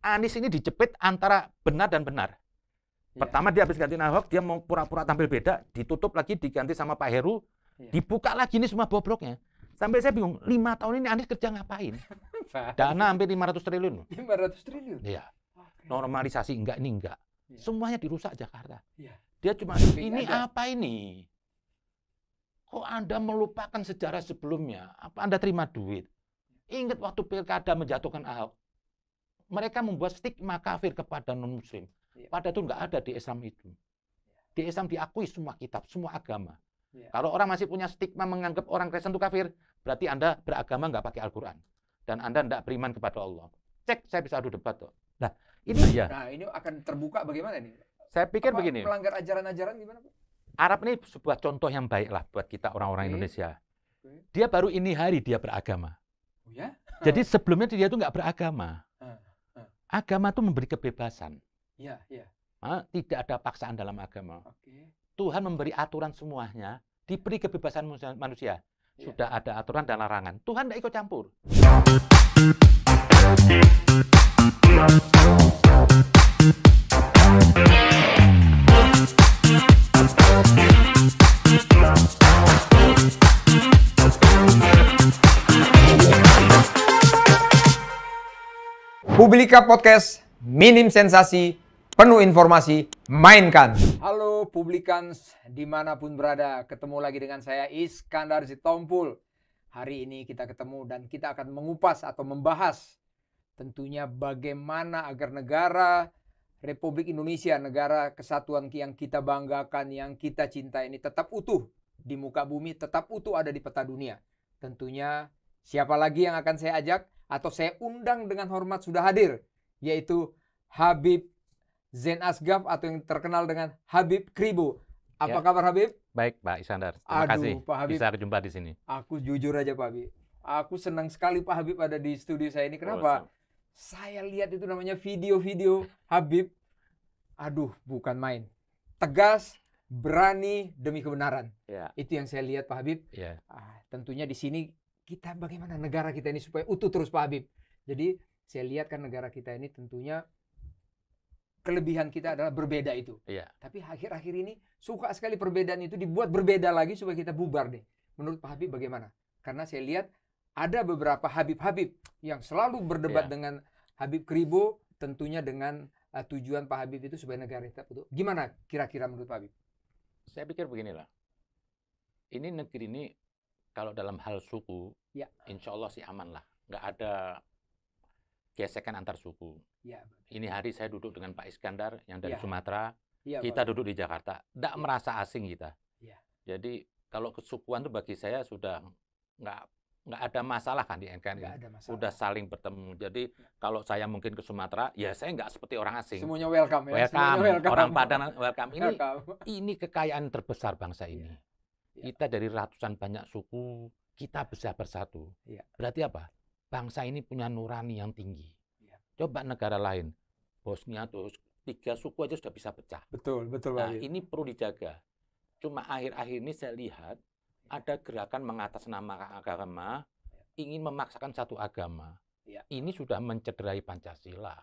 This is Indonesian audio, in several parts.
Anies ini dijepit antara benar dan benar. Iya. Pertama dia habis ganti Ahok, dia mau pura-pura tampil beda, ditutup lagi, diganti sama Pak Heru, Iya. dibuka lagi ini semua bobroknya. Sampai saya bingung, lima tahun ini Anies kerja ngapain? Dana hampir 500 triliun. 500 triliun. Iya, Oke. normalisasi enggak ini enggak. Iya. Semuanya dirusak Jakarta. Iya. Dia cuma ini ada. apa ini? Kok Anda melupakan sejarah sebelumnya? Apa Anda terima duit? Ingat waktu pilkada menjatuhkan Ahok. Mereka membuat stigma kafir kepada non-muslim. Iya. Padahal itu nggak ada di Islam itu. Di Islam diakui semua kitab, semua agama. Iya. Kalau orang masih punya stigma menganggap orang Kristen itu kafir, berarti Anda beragama nggak pakai Al-Quran. Dan Anda nggak beriman kepada Allah. Cek, saya bisa adu debat. Tuh. Nah, ini ya. Nah, ini akan terbuka bagaimana nih? Saya pikir Apa begini. Melanggar ajaran-ajaran gimana, Pak? Arab ini sebuah contoh yang baik lah buat kita orang-orang Oke. Indonesia. Oke. Dia baru ini hari dia beragama. Oh ya? Jadi sebelumnya dia itu nggak beragama. Agama itu memberi kebebasan. Iya, iya. Ah, Tidak ada paksaan dalam agama. Oke. Tuhan memberi aturan semuanya, diberi kebebasan manusia-. Iya. Sudah ada aturan dan larangan. Tuhan tidak ikut campur. Publika Podcast, minim sensasi, penuh informasi, mainkan. Halo Publikans, di mana pun berada, ketemu lagi dengan saya Iskandar Sitompul. Hari ini kita ketemu dan kita akan mengupas atau membahas tentunya bagaimana agar negara Republik Indonesia, negara kesatuan yang kita banggakan, yang kita cinta ini tetap utuh di muka bumi, tetap utuh ada di peta dunia. Tentunya siapa lagi yang akan saya ajak atau saya undang dengan hormat sudah hadir, yaitu Habib Zain Asgaf atau yang terkenal dengan Habib Kribo. Apa Ya. kabar Habib? Baik, Pak Iskandar. Terima Aduh, kasih Pak Habib. bisa jumpa di sini. Aku jujur aja Pak Habib. Aku senang sekali Pak Habib ada di studio saya ini. Kenapa? Oh, Saya lihat itu namanya video-video Habib. Aduh, bukan main. Tegas, berani demi kebenaran. Ya, Itu yang saya lihat Pak Habib. ya. Ah, tentunya di sini kita bagaimana negara kita ini supaya utuh terus Pak Habib. Jadi saya lihat kan negara kita ini tentunya kelebihan kita adalah berbeda itu. Iya. Tapi akhir-akhir ini suka sekali perbedaan itu dibuat berbeda lagi supaya kita bubar deh. Menurut Pak Habib bagaimana? Karena saya lihat ada beberapa Habib-Habib yang selalu berdebat Iya. dengan Habib Kribo tentunya dengan uh, tujuan Pak Habib itu supaya negara kita utuh. Gimana kira-kira menurut Pak Habib? Saya pikir beginilah. Ini negeri ini kalau dalam hal suku, Ya. insya Allah sih aman lah. Nggak ada gesekan antar suku. Ya, Ini hari saya duduk dengan Pak Iskandar yang dari Ya. Sumatera, iya, kita Pak. duduk di Jakarta. Tidak Ya. merasa asing kita. Ya. Jadi kalau kesukuan itu bagi saya sudah nggak nggak ada masalah kan di NKRI. Nggak ada masalah. Udah saling bertemu. Jadi kalau saya mungkin ke Sumatera, ya saya nggak seperti orang asing. Semuanya welcome ya. welcome. Semuanya welcome. orang Padang welcome. Ini Welcome. ini kekayaan terbesar bangsa ini. Ya. Kita dari ratusan banyak suku, kita bisa bersatu. Ya. Berarti apa? Bangsa ini punya nurani yang tinggi. Ya. Coba negara lain, bosnya tuh tiga suku aja sudah bisa pecah. Betul, betul Nah, Pak ini perlu dijaga. Cuma akhir-akhir ini saya lihat ada gerakan mengatasnamakan agama, ingin memaksakan satu agama. Ya. Ini sudah mencederai Pancasila.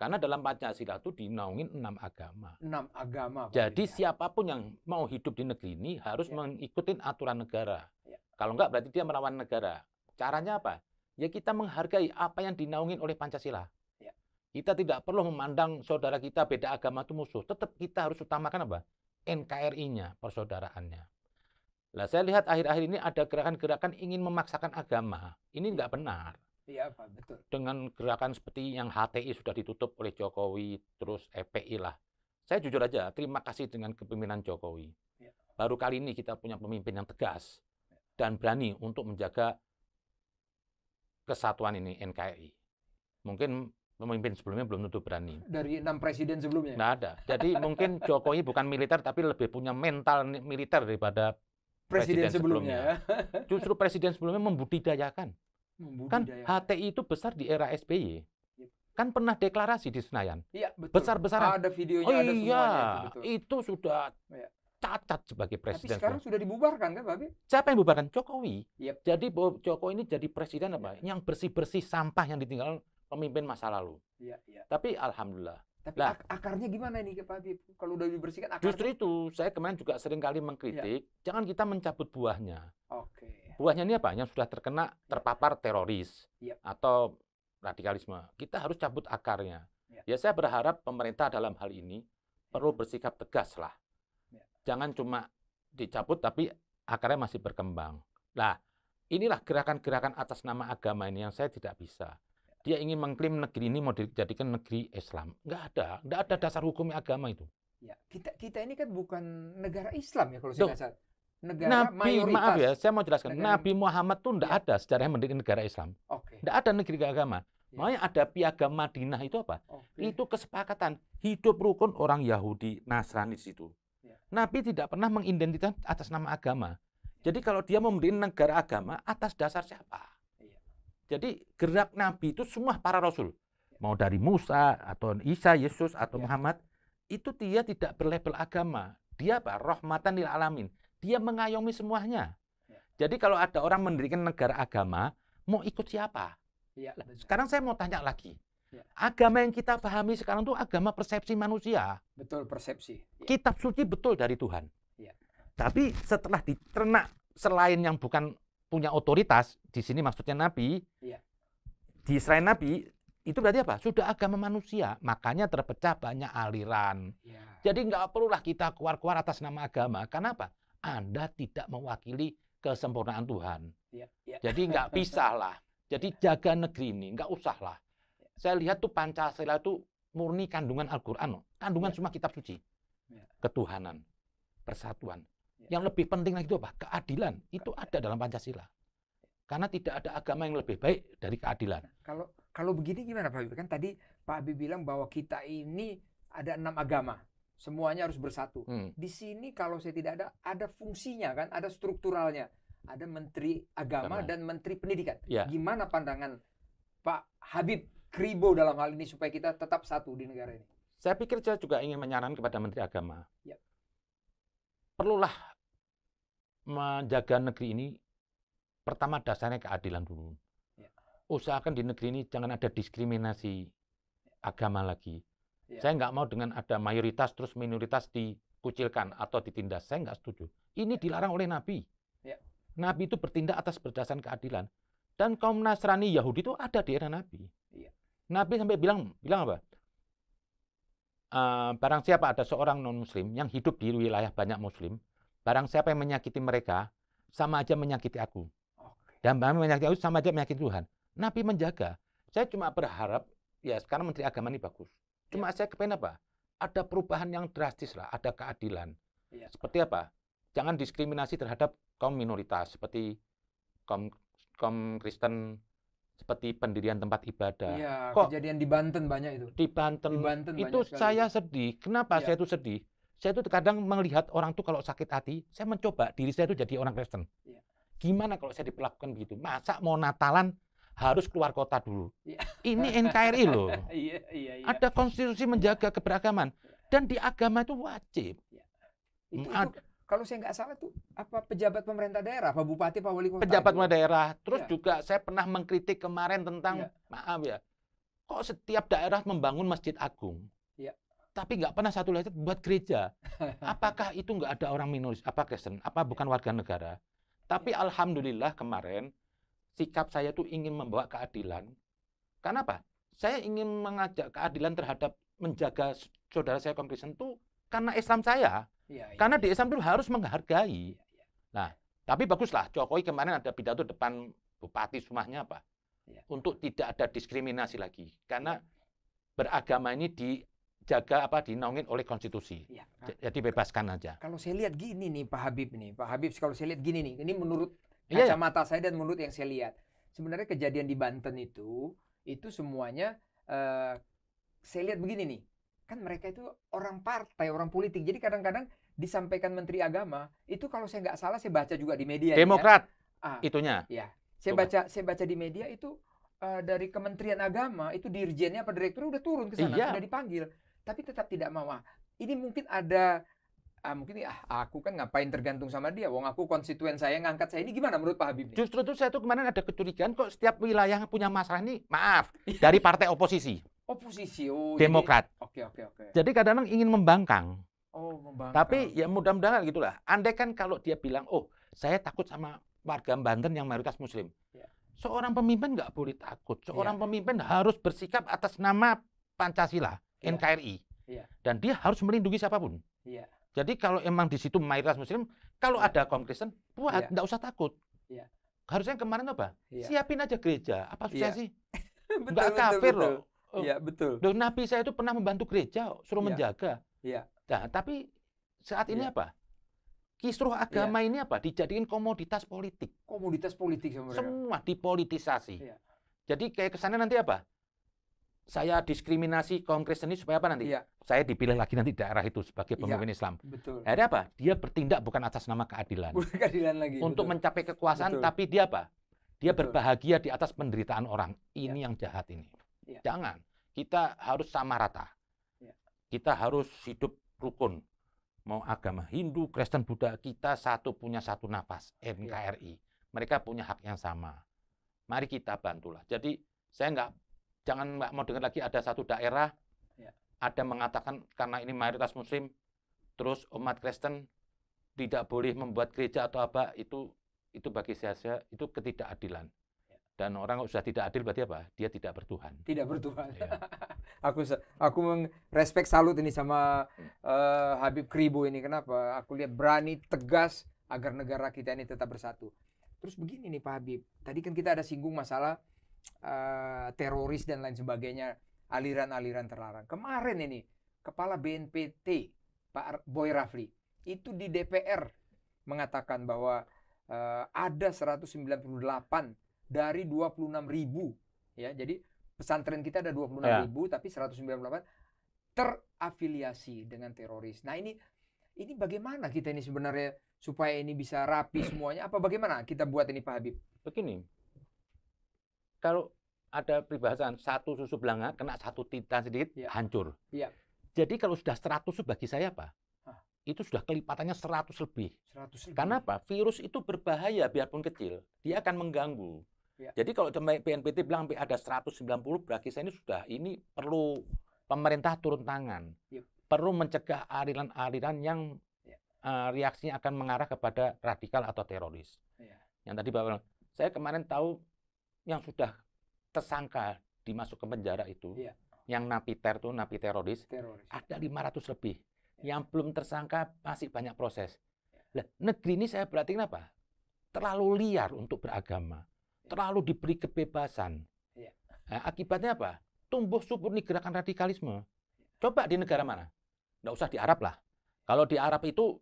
Ya. Karena dalam Pancasila itu dinaungin enam agama. enam agama. Pak Jadi Habib. siapa pun yang mau hidup di negeri ini harus Ya. mengikuti aturan negara. Ya. Kalau enggak berarti dia melawan negara. Caranya apa? Ya kita menghargai apa yang dinaungin oleh Pancasila. Ya. Kita tidak perlu memandang saudara kita beda agama itu musuh. Tetap kita harus utamakan apa? NKRI-nya, persaudaraannya. Lah saya lihat akhir-akhir ini ada gerakan-gerakan ingin memaksakan agama. Ini enggak benar Iya Pak, betul. dengan gerakan seperti yang HTI sudah ditutup oleh Jokowi, terus EPI lah. Saya jujur aja, terima kasih dengan kepemimpinan Jokowi. Ya. Baru kali ini kita punya pemimpin yang tegas dan berani untuk menjaga kesatuan ini NKRI. Mungkin pemimpin sebelumnya belum tentu berani. Dari enam presiden sebelumnya. Nggak ada. Jadi mungkin Jokowi bukan militer tapi lebih punya mental militer daripada presiden, presiden sebelumnya, ya. justru presiden sebelumnya membudidayakan. Kan. HTI itu besar di era SBY. Yep. Kan pernah deklarasi di Senayan. Iya, betul. besar-besaran. Ada videonya, Oh ada iya, semuanya itu, betul. itu sudah Iya. cacat sebagai Tapi presiden. sekarang sudah dibubarkan kan, Pak Habib? Siapa yang bubarkan? Jokowi. Yep. Jadi Bo- Jokowi ini jadi presiden apa? Yang bersih-bersih sampah yang ditinggal pemimpin masa lalu. Iya, iya. Tapi alhamdulillah. Tapi Lah. ak- akarnya gimana nih Pak Habib? Kalau udah dibersihkan akarnya? Justru itu saya kemarin juga sering kali mengkritik, jangan kita mencabut buahnya. Oke. Buahnya ini apa? Yang sudah terkena terpapar teroris Iya. atau radikalisme. Kita harus cabut akarnya. Iya. Ya saya berharap pemerintah dalam hal ini perlu bersikap tegas lah. Iya. Jangan cuma dicabut tapi akarnya masih berkembang. Nah, inilah gerakan-gerakan atas nama agama ini yang saya tidak bisa. Dia ingin mengklaim negeri ini mau dijadikan negeri Islam. Nggak ada. Nggak ada dasar hukumnya agama itu. Ya, kita kita ini kan bukan negara Islam ya kalau saya Tuh. nggak salah. Negara Nabi, mayoritas. maaf ya, saya mau jelaskan. negara- Nabi Muhammad tuh nggak Iya. ada sejarahnya mendirikan negara Islam. Oke. Nggak ada negeri agama. Iya. Makanya ada piagam Madinah itu apa? Oke. Itu kesepakatan hidup rukun orang Yahudi, Nasrani di situ. Ya. Nabi tidak pernah mengidentitas atas nama agama. Jadi kalau dia mau mendirikan negara agama atas dasar siapa? Iya. Jadi gerak Nabi itu semua para rasul. Ya. Mau dari Musa atau Isa, Yesus atau Ya. Muhammad itu dia tidak berlabel agama. Dia apa? Rahmatan lil alamin. Dia mengayomi semuanya. Ya. Jadi kalau ada orang mendirikan negara agama, mau ikut siapa? Benar. Sekarang saya mau tanya lagi. Ya. Agama yang kita pahami sekarang itu agama persepsi manusia. betul persepsi. Ya. Kitab suci betul dari Tuhan. Ya. Tapi setelah diternak selain yang bukan punya otoritas, di sini maksudnya Nabi, Ya. di selain Nabi, itu berarti apa? Sudah agama manusia. Makanya terpecah banyak aliran. Ya. Jadi nggak perlulah kita keluar-keluar atas nama agama. Karena apa? Anda tidak mewakili kesempurnaan Tuhan. Ya. Ya. Jadi nggak pisah lah. Jadi jaga negeri ini, nggak usah lah. Saya lihat tuh Pancasila itu murni kandungan Al-Quran. Kandungan Ya. semua kitab suci. Ya. Ketuhanan, persatuan. Ya. Yang lebih penting lagi itu apa? Keadilan. Itu ada dalam Pancasila. Karena tidak ada agama yang lebih baik dari keadilan. Kalau kalau begini gimana Pak Habib? Kan tadi Pak Habib bilang bahwa kita ini ada enam agama. Semuanya harus bersatu. Hmm. Di sini kalau saya tidak ada ada fungsinya kan, ada strukturalnya. Ada menteri agama Agama. dan menteri pendidikan. Ya. Gimana pandangan Pak Habib Kribo dalam hal ini supaya kita tetap satu di negara ini? Saya pikir saya juga ingin menyarankan kepada Menteri Agama. Ya. Perlulah menjaga negeri ini pertama dasarnya keadilan dulu. Ya. Usahakan di negeri ini jangan ada diskriminasi agama lagi. Ya. Saya nggak mau dengan ada mayoritas terus minoritas dikucilkan atau ditindas. Saya nggak setuju. Ini dilarang oleh Nabi. Ya. Nabi itu bertindak atas berdasarkan keadilan. Dan kaum Nasrani Yahudi itu ada di era Nabi. Iya. Nabi sampai bilang bilang apa? Eh, barang siapa ada seorang non muslim yang hidup di wilayah banyak muslim, barang siapa yang menyakiti mereka sama aja menyakiti aku. Dan barang menyakiti aku sama aja menyakiti Tuhan. Nabi menjaga. Saya cuma berharap ya sekarang Menteri Agama ini bagus. Cuma saya kepengen apa? Ada perubahan yang drastis lah, ada keadilan. Iya. Seperti apa? Jangan diskriminasi terhadap kaum minoritas seperti kaum kaum Kristen, seperti pendirian tempat ibadah. Iya, Kok- kejadian di Banten banyak itu. Di Banten, Di Banten itu saya sedih. Kenapa Iya. saya itu sedih? Saya itu kadang melihat orang tuh kalau sakit hati, saya mencoba diri saya itu jadi orang Kristen. Iya. Gimana kalau saya diperlakukan begitu? Masa mau Natalan harus keluar kota dulu? Iya. Ini NKRI loh. Iya, iya. Ada konstitusi menjaga keberagaman. Dan di agama itu wajib. Itu, itu Ad- kalau saya nggak salah tuh apa pejabat pemerintah daerah, apa bupati, apa wali kota. Pejabat itu. daerah. Terus Iya. juga saya pernah mengkritik kemarin tentang, Iya. maaf ya, kok setiap daerah membangun masjid agung? Tapi nggak pernah satu lagi buat gereja. Apakah itu nggak ada orang minoritas? Apa Kristen? Apa bukan warga negara? Tapi alhamdulillah kemarin sikap saya tuh ingin membawa keadilan. Karena apa? Saya ingin mengajak keadilan terhadap menjaga saudara saya kaum Kristen tuh karena Islam saya. Iya, iya, Karena iya. di Islam itu harus menghargai. Iya, iya. Nah, tapi baguslah Jokowi kemarin ada pidato depan bupati rumahnya apa? Iya. Untuk tidak ada diskriminasi lagi. Karena beragama ini dijaga apa dinaungin oleh konstitusi. Iya. J- Jadi bebaskan aja. Kalau saya lihat gini nih Pak Habib nih, Pak Habib kalau saya lihat gini nih, ini menurut Iya, iya. kacamata saya dan menurut yang saya lihat, sebenarnya kejadian di Banten itu, itu semuanya eh, saya lihat begini nih, kan mereka itu orang partai, orang politik, jadi kadang-kadang disampaikan Menteri Agama itu kalau saya nggak salah saya baca juga di media. ya. Demokrat Ah, itunya. saya Coba. baca saya baca di media itu eh, dari Kementerian Agama itu dirjennya apa direkturnya udah turun ke sana Iya. sudah dipanggil tapi tetap tidak mau Ah, ini mungkin ada ah mungkin ah aku kan ngapain tergantung sama dia wong aku konstituen saya ngangkat saya ini gimana menurut Pak Habib nih? Justru itu saya tuh kemarin ada kecurigaan kok setiap wilayah punya masalah ini, maaf, dari partai oposisi, oposisi oh Demokrat. oke oke oke Jadi kadang-kadang ingin membangkang. oh membangkang Tapi ya mudah-mudahan gitulah. Andai kan kalau dia bilang, oh saya takut sama warga Banten yang mayoritas Muslim. Ya. Seorang pemimpin nggak boleh takut. Seorang Iya. pemimpin harus bersikap atas nama Pancasila, Iya. NKRI. Iya. Dan dia harus melindungi siapa pun. Iya. Jadi kalau emang di situ mayoritas Muslim, kalau Iya. ada kaum Kristen, buat, Iya. nggak usah takut. Iya. Harusnya kemarin apa? Iya. Siapin aja gereja. Apa susah Iya. sih? betul, Nggak betul, kafir betul. loh. Oh. Iya betul. Loh, Nabi saya itu pernah membantu gereja, suruh Iya. menjaga. Iya. Nah, tapi saat ini Iya. apa? Kisruh agama ini apa? Dijadikan komoditas politik. Komoditas politik sebenarnya. Semua dipolitisasi. Iya. Jadi kayak kesannya nanti apa? Saya diskriminasi kaum Kristen ini supaya apa nanti? Iya. Saya dipilih lagi nanti daerah itu sebagai Iya. pemimpin Islam. Betul. Akhirnya apa? Dia bertindak bukan atas nama keadilan. Bukan keadilan lagi. Untuk betul. mencapai kekuasaan, Betul. tapi dia apa? Dia Betul. berbahagia di atas penderitaan orang. Ini yang jahat ini. Iya. Jangan. Kita harus sama rata. Iya. Kita harus hidup rukun. Mau agama Hindu, Kristen, Buddha, kita satu punya satu nafas. Iya. NKRI. Mereka punya hak yang sama. Mari kita bantulah. Jadi saya nggak, jangan nggak mau dengar lagi ada satu daerah Iya. ada mengatakan karena ini mayoritas Muslim, terus umat Kristen tidak boleh membuat gereja atau apa itu itu bagi saya itu ketidakadilan. Ya. Dan orang sudah tidak adil berarti apa? Dia tidak bertuhan. tidak bertuhan. Ya. aku aku respect salut ini sama eh, Habib Kribo ini kenapa? Aku lihat berani tegas agar negara kita ini tetap bersatu. Terus begini nih Pak Habib, tadi kan kita ada singgung masalah eh, teroris dan lain sebagainya, aliran-aliran terlarang. Kemarin ini kepala BNPT Pak Boy Rafli itu di DPR mengatakan bahwa eh, ada 198 dari 26 ribu ya jadi pesantren kita ada 26 Ya. ribu tapi 198 terafiliasi dengan teroris. Nah ini ini bagaimana kita ini sebenarnya supaya ini bisa rapi semuanya? Apa bagaimana kita buat ini Pak Habib? Begini, kalau ada peribahasa satu susu belanga kena satu tinta sedikit Ya. hancur. Ya. Jadi kalau sudah 100 itu bagi saya apa? Hah. Itu sudah kelipatannya 100 lebih. 100 lebih. Karena apa? Virus itu berbahaya biarpun kecil. Dia akan mengganggu. Ya. Jadi kalau BNPT bilang sampai ada 190 berarti saya ini sudah ini perlu pemerintah turun tangan. Yep. Perlu mencegah aliran-aliran yang Ya. eh, reaksinya akan mengarah kepada radikal atau teroris. Ya. Yang tadi Bapak bilang, saya kemarin tahu yang sudah tersangka dimasuk ke penjara itu, Ya. yang napiter tuh napi teroris, teroris. ada 500 lebih. Ya. Yang belum tersangka masih banyak proses. Lah, negeri ini saya berarti apa? Terlalu liar untuk beragama. Terlalu diberi kebebasan. Ya. Nah, akibatnya apa? Tumbuh subur nih gerakan radikalisme. Coba di negara mana? Nggak usah di Arab lah. Kalau di Arab itu,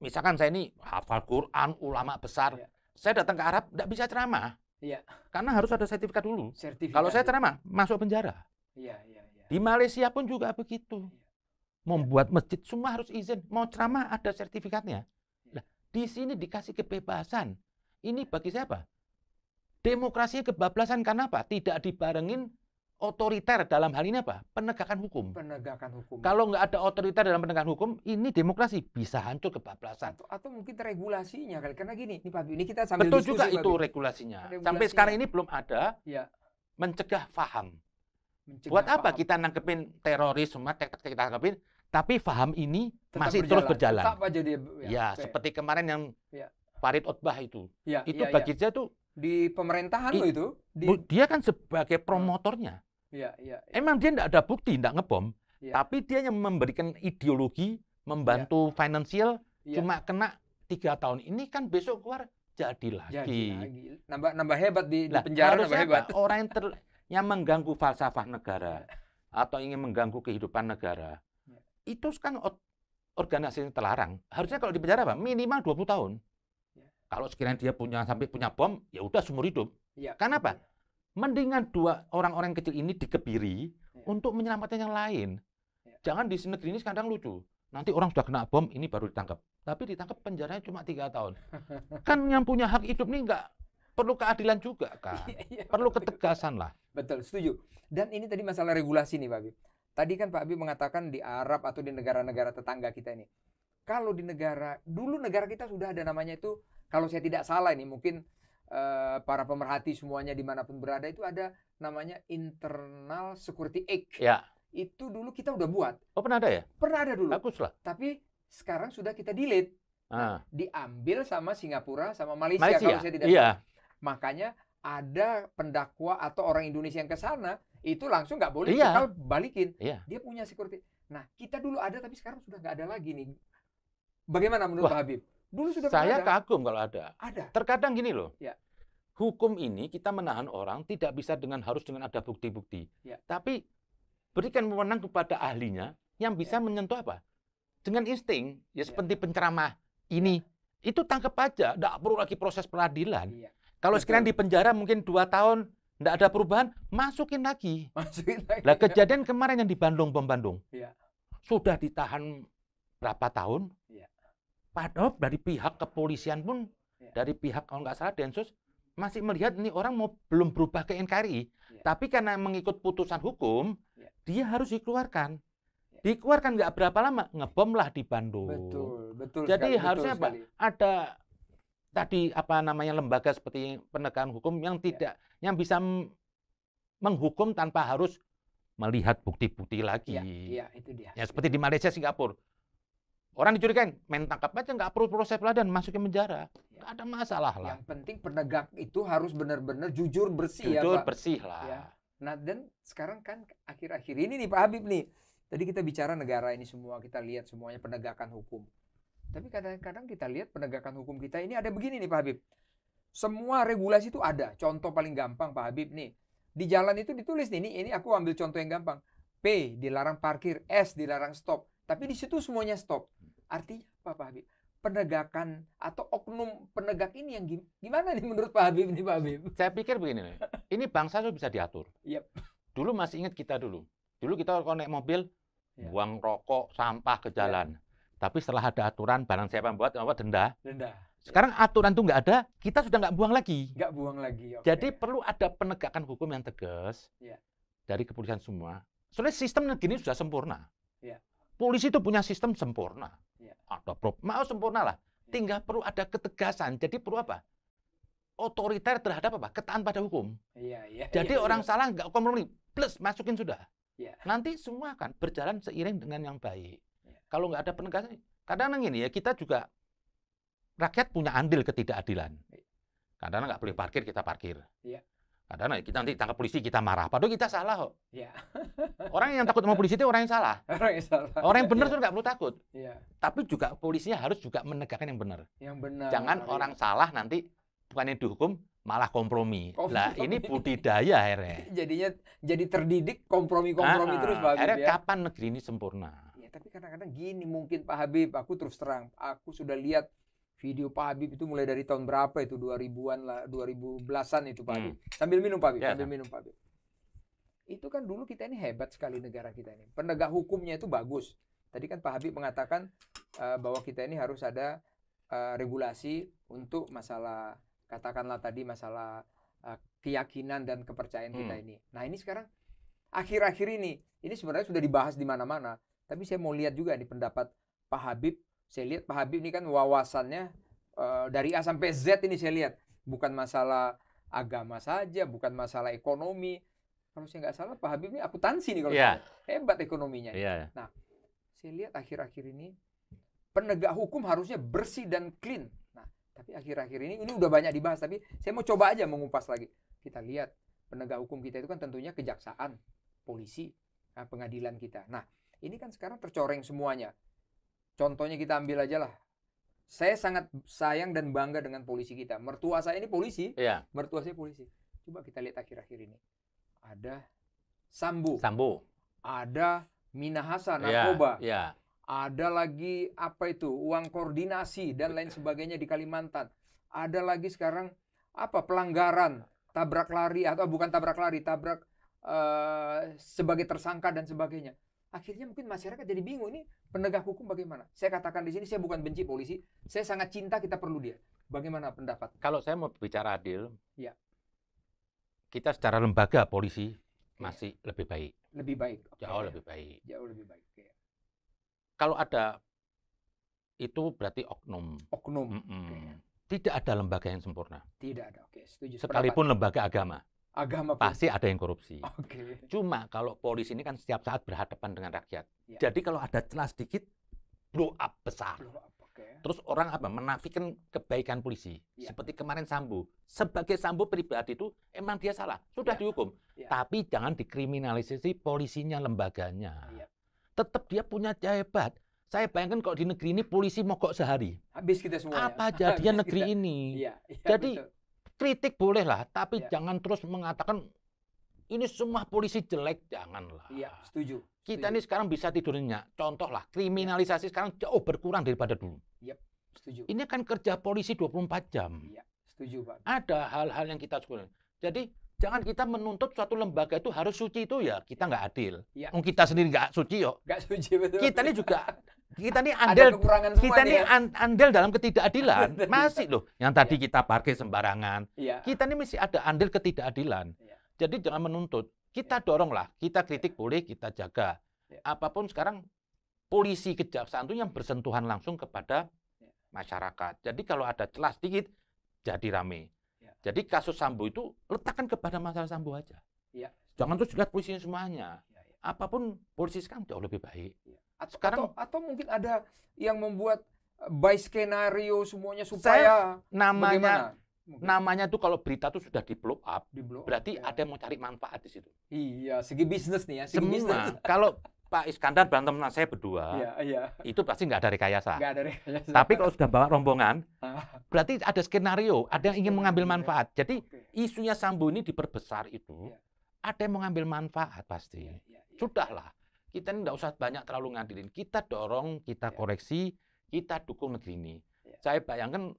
misalkan saya ini hafal Quran, ulama besar. Ya. Saya datang ke Arab, nggak bisa ceramah. Iya. Karena harus ada sertifikat dulu. Sertifikat. Kalau saya ceramah, masuk penjara. Iya, iya, iya. Di Malaysia pun juga begitu. Iya. Membuat masjid semua harus izin. Mau ceramah ada sertifikatnya. Iya. Nah, di sini dikasih kebebasan. Ini bagi siapa? Demokrasinya kebablasan karena apa? Tidak dibarengin otoriter dalam hal ini apa? Penegakan hukum. Penegakan hukum. Kalau nggak ada otoriter dalam penegakan hukum, ini demokrasi bisa hancur kebablasan. atau, atau mungkin regulasinya kali karena gini nih Pak ini kita sambil Betul diskusi, juga itu regulasinya. Regulasinya. Sampai sekarang ini belum ada Iya. mencegah faham. Mencegah Buat apa paham. kita nangkepin teroris semua tek kita nangkepin, tapi faham ini Tetap masih terus berjalan. Tetap aja dia Ya, oke. seperti kemarin yang Ya. Farid Otbah itu. Ya, Itu iya. bagi saya tuh di pemerintahan I- lo itu di dia kan sebagai promotornya. Iya, iya. iya. Emang dia tidak ada bukti, tidak ngebom, Iya. tapi dia yang memberikan ideologi, membantu finansial, Iya. cuma kena tiga tahun. Ini kan besok keluar jadi lagi. jadi lagi. Nambah nambah hebat di, di Lah, penjara nambah hebat. apa? Orang yang, ter- yang mengganggu falsafah negara atau ingin mengganggu kehidupan negara, Ya. itu kan organisasi yang terlarang. Harusnya kalau di penjara apa? Minimal 20 tahun. Ya. Kalau sekiranya dia punya sampai punya bom, ya udah seumur hidup. Iya. Kenapa? Mendingan dua orang-orang kecil ini dikebiri Ya. untuk menyelamatkan yang lain. Ya. Jangan di negeri ini kadang lucu. Nanti orang sudah kena bom, ini baru ditangkap. Tapi ditangkap penjaranya cuma tiga tahun. kan yang punya hak hidup ini nggak perlu keadilan juga kan. Iya, iya, Perlu betul. ketegasan lah. Betul, setuju. Dan ini tadi masalah regulasi nih Pak Habib. Tadi kan Pak Habib mengatakan di Arab atau di negara-negara tetangga kita ini. kalau di negara dulu negara kita sudah ada namanya itu kalau saya tidak salah ini mungkin uh, para pemerhati semuanya di mana pun berada itu ada namanya internal security act. Ya. Itu dulu kita udah buat. Oh pernah ada ya? Pernah ada dulu. Bagus lah. Tapi sekarang sudah kita delete. Ah. Diambil sama Singapura sama Malaysia, Malaysia. kalau saya tidak Iya. salah. Makanya ada pendakwa atau orang Indonesia yang ke sana itu langsung nggak boleh Iya. cekal balikin. Iya. Dia punya security. Nah kita dulu ada tapi sekarang sudah nggak ada lagi nih. Bagaimana menurut Wah, Pak Habib? Dulu sudah Saya ada. kagum kalau ada. Ada. Terkadang gini loh. Ya. Hukum ini kita menahan orang tidak bisa dengan harus dengan ada bukti-bukti. Ya. Tapi berikan wewenang kepada ahlinya yang bisa Ya. menyentuh apa? Dengan insting, ya Ya. seperti penceramah ini. Itu tangkap aja, tidak perlu lagi proses peradilan. Iya. Kalau sekalian di penjara mungkin dua tahun, tidak ada perubahan, masukin lagi. Masukin lagi. Lah kejadian kemarin yang di Bandung, bom Bandung, Iya. sudah ditahan berapa tahun? Iya. Padahal dari pihak kepolisian pun, Iya. dari pihak kalau nggak salah Densus masih melihat ini orang mau belum berubah ke NKRI, Iya. tapi karena mengikut putusan hukum, Iya. dia harus dikeluarkan. Iya. Dikeluarkan nggak berapa lama, ngebomlah di Bandung. Betul, betul. Jadi sekali, betul harusnya apa? sekali. Ada tadi apa namanya lembaga seperti penegakan hukum yang Iya. tidak, yang bisa menghukum tanpa harus melihat bukti-bukti lagi. Iya, iya, itu dia. Ya seperti di Malaysia, Singapura. Orang dicurigain, main tangkap aja nggak perlu proses peradilan, masukin penjara. Ya. Nggak ada masalah lah. Yang penting penegak itu harus benar-benar jujur bersih ya, Jujur, Pak. bersih lah. Ya. Nah, dan sekarang kan akhir-akhir ini nih Pak Habib nih. Tadi kita bicara negara ini semua, kita lihat semuanya penegakan hukum. Tapi kadang-kadang kita lihat penegakan hukum kita ini ada begini nih Pak Habib. Semua regulasi itu ada. Contoh paling gampang Pak Habib nih. Di jalan itu ditulis nih, ini, ini aku ambil contoh yang gampang. P dilarang parkir, S dilarang stop. Tapi di situ semuanya stop. Artinya apa Pak Habib? Penegakan atau oknum penegak ini yang gim- gimana nih menurut Pak Habib nih Pak Habib? Saya pikir begini nih, ini bangsa itu bisa diatur. Yep. Dulu masih ingat kita dulu. Dulu kita kalau naik mobil, Ya. buang rokok, sampah ke jalan. Tapi setelah ada aturan, barang siapa yang buat, apa denda. Denda. Sekarang aturan itu nggak ada, kita sudah nggak buang lagi. Nggak buang lagi. oke. Jadi perlu ada penegakan hukum yang tegas Ya. dari kepolisian semua. Soalnya sistem negeri ini sudah sempurna. Ya. Polisi itu punya sistem sempurna. Ada pro, mau sempurna lah. Tinggal perlu ada ketegasan. Jadi perlu apa? Otoriter terhadap apa? Ketaatan pada hukum. Iya, iya. Jadi iya, orang iya. salah nggak kompromi, plus masukin sudah. Ya. Nanti semua akan berjalan seiring dengan yang baik. Ya. Kalau nggak ada penegasan, kadang-kadang ini ya kita juga rakyat punya andil ketidakadilan. Ya. Kadang-kadang nggak boleh parkir kita parkir. Ya. Kadang-kadang kita nanti tangkap polisi kita marah, padahal kita salah kok. Iya. Orang yang takut sama polisi itu orang yang salah. Orang yang salah. Orang yang benar Iya, itu nggak perlu takut. Iya. Tapi juga polisinya harus juga menegakkan yang benar. Yang benar. Jangan iya. orang salah nanti bukannya dihukum malah kompromi. Lah Kompromi. ini budidaya akhirnya. jadinya jadi terdidik kompromi-kompromi Ah, terus Pak Habib ya. kapan negeri ini sempurna? Ya, tapi kadang-kadang gini mungkin Pak Habib, aku terus terang, aku sudah lihat video Pak Habib itu mulai dari tahun berapa itu 2000-an lah, 2010-an itu Pak Hmm. Habib. Sambil minum Pak Habib, Ya, sambil Sam. minum Pak Habib. Itu kan dulu kita ini hebat sekali negara kita ini. Penegak hukumnya itu bagus. Tadi kan Pak Habib mengatakan eh, bahwa kita ini harus ada eh, regulasi untuk masalah katakanlah tadi masalah eh, keyakinan dan kepercayaan kita Hmm. ini. Nah, ini sekarang akhir-akhir ini ini sebenarnya sudah dibahas di mana-mana. Tapi saya mau lihat juga di pendapat Pak Habib. Saya lihat Pak Habib ini kan wawasannya eh, dari A sampai Z ini saya lihat. Bukan masalah agama saja, bukan masalah ekonomi. Kalau saya nggak salah Pak Habib ini akuntansi nih kalau Iya. saya hebat ekonominya. Iya. Saya lihat akhir-akhir ini penegak hukum harusnya bersih dan clean. Nah, tapi akhir-akhir ini ini udah banyak dibahas. Tapi saya mau coba aja mengupas lagi. Kita lihat penegak hukum kita itu kan tentunya kejaksaan, polisi, nah, pengadilan kita. Nah, ini kan sekarang tercoreng semuanya. Contohnya kita ambil aja lah. Saya sangat sayang dan bangga dengan polisi kita. Mertua saya ini polisi, Iya. mertua saya polisi. Coba kita lihat akhir-akhir ini. Ada Sambu, Sambo. ada Minahasa Iya. narkoba, Iya. ada lagi apa itu uang koordinasi dan lain sebagainya di Kalimantan. Ada lagi sekarang apa pelanggaran tabrak lari atau bukan tabrak lari, tabrak eh, sebagai tersangka dan sebagainya. Akhirnya mungkin masyarakat jadi bingung ini penegak hukum bagaimana? Saya katakan di sini saya bukan benci polisi, saya sangat cinta kita perlu dia. Bagaimana pendapat? Kalau saya mau bicara adil, Iya. kita secara lembaga polisi masih lebih baik, Lebih baik. Oke. jauh lebih baik. jauh lebih baik. Oke. Kalau ada itu berarti oknum. Oknum. Mm-mm. Oke. Tidak ada lembaga yang sempurna. Tidak ada. Oke, setuju. Sekalipun lembaga agama, Pendapat agama pun. pasti ada yang korupsi. Oke. Cuma kalau polisi ini kan setiap saat berhadapan dengan rakyat. Ya. Jadi kalau ada celah sedikit, blow up besar. Blow up, Oke. Terus orang apa menafikan kebaikan polisi. Ya. Seperti kemarin Sambo. Sebagai Sambo pribadi itu emang dia salah, sudah Ya. dihukum. Ya. Tapi jangan dikriminalisasi polisinya, lembaganya. Ya. Tetap dia punya hebat. Saya bayangkan kalau di negeri ini polisi mogok sehari. Habis kita semuanya. Apa jadinya Habis negeri kita. ini? Iya, iya, Jadi, betul. Kritik boleh lah, tapi Ya. jangan terus mengatakan ini semua polisi jelek, janganlah. Iya, setuju. Kita setuju. ini sekarang bisa tidur nyenyak. Contoh lah, kriminalisasi sekarang jauh berkurang daripada dulu. Setuju. Ini kan kerja polisi 24 jam. Iya, setuju, Pak. Ada hal-hal yang kita syukur. Jadi jangan kita menuntut suatu lembaga itu harus suci itu ya kita nggak adil. Iya. Kita sendiri nggak suci yo. Gak suci betul. Kita ini juga kita ini andel kita ini nih ya. an- andel dalam ketidakadilan. Masih loh. Yang tadi kita parkir sembarangan. Iya. Kita ini masih ada andil ketidakadilan. Iya. Jadi jangan menuntut. Kita doronglah. Kita kritik boleh, kita jaga. Iya. Apa pun sekarang polisi kejaksaan itu yang bersentuhan langsung kepada Iya. masyarakat. Jadi kalau ada celah sedikit jadi rame. Iya. Jadi kasus Sambo itu letakkan kepada masalah Sambo aja. Iya. Jangan terus lihat polisinya semuanya. Iya, iya. Apa pun polisi sekarang jauh lebih baik. Atau, Sekarang- atau, atau mungkin ada yang membuat by skenario semuanya supaya Namanya bagaimana? Mungkin namanya tuh kalau berita tuh sudah di blow up, di blow up, berarti ya. ada yang mau cari manfaat di situ. Iya, segi bisnis nih ya, segi bisnis. Semua. Kalau Pak Iskandar berantem sama saya berdua, Iya, iya. itu pasti nggak ada rekayasa. Nggak ada rekayasa. Tapi kalau sudah bawa rombongan, Ah, berarti ada skenario, ada yang ingin mengambil manfaat. Jadi oke. isunya Sambo ini diperbesar itu, Iya. ada yang mengambil manfaat pasti. Iya, iya. Sudahlah, kita ini nggak usah banyak terlalu ngadilin. Kita dorong, kita Iya. koreksi, kita dukung negeri ini. Iya. Saya bayangkan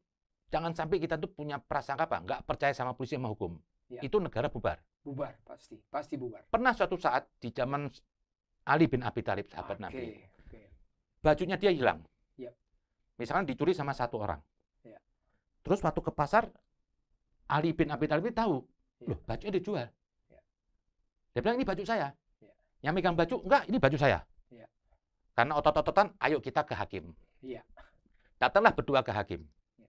jangan sampai kita tuh punya prasangka apa, nggak percaya sama polisi sama hukum. Iya. Itu negara bubar. Bubar pasti, pasti bubar. Pernah suatu saat di zaman Ali bin Abi Thalib, sahabat Oke, Nabi, oke. bajunya dia hilang. Misalkan dicuri sama satu orang. Terus waktu ke pasar, Ali bin Abi Thalib tahu, Iya. loh bajunya dijual. Iya. Dia bilang ini baju saya. Yang megang baju, enggak ini baju saya. Iya. Karena otot-ototan, ayo kita ke hakim. Iya. Datanglah berdua ke hakim. Iya.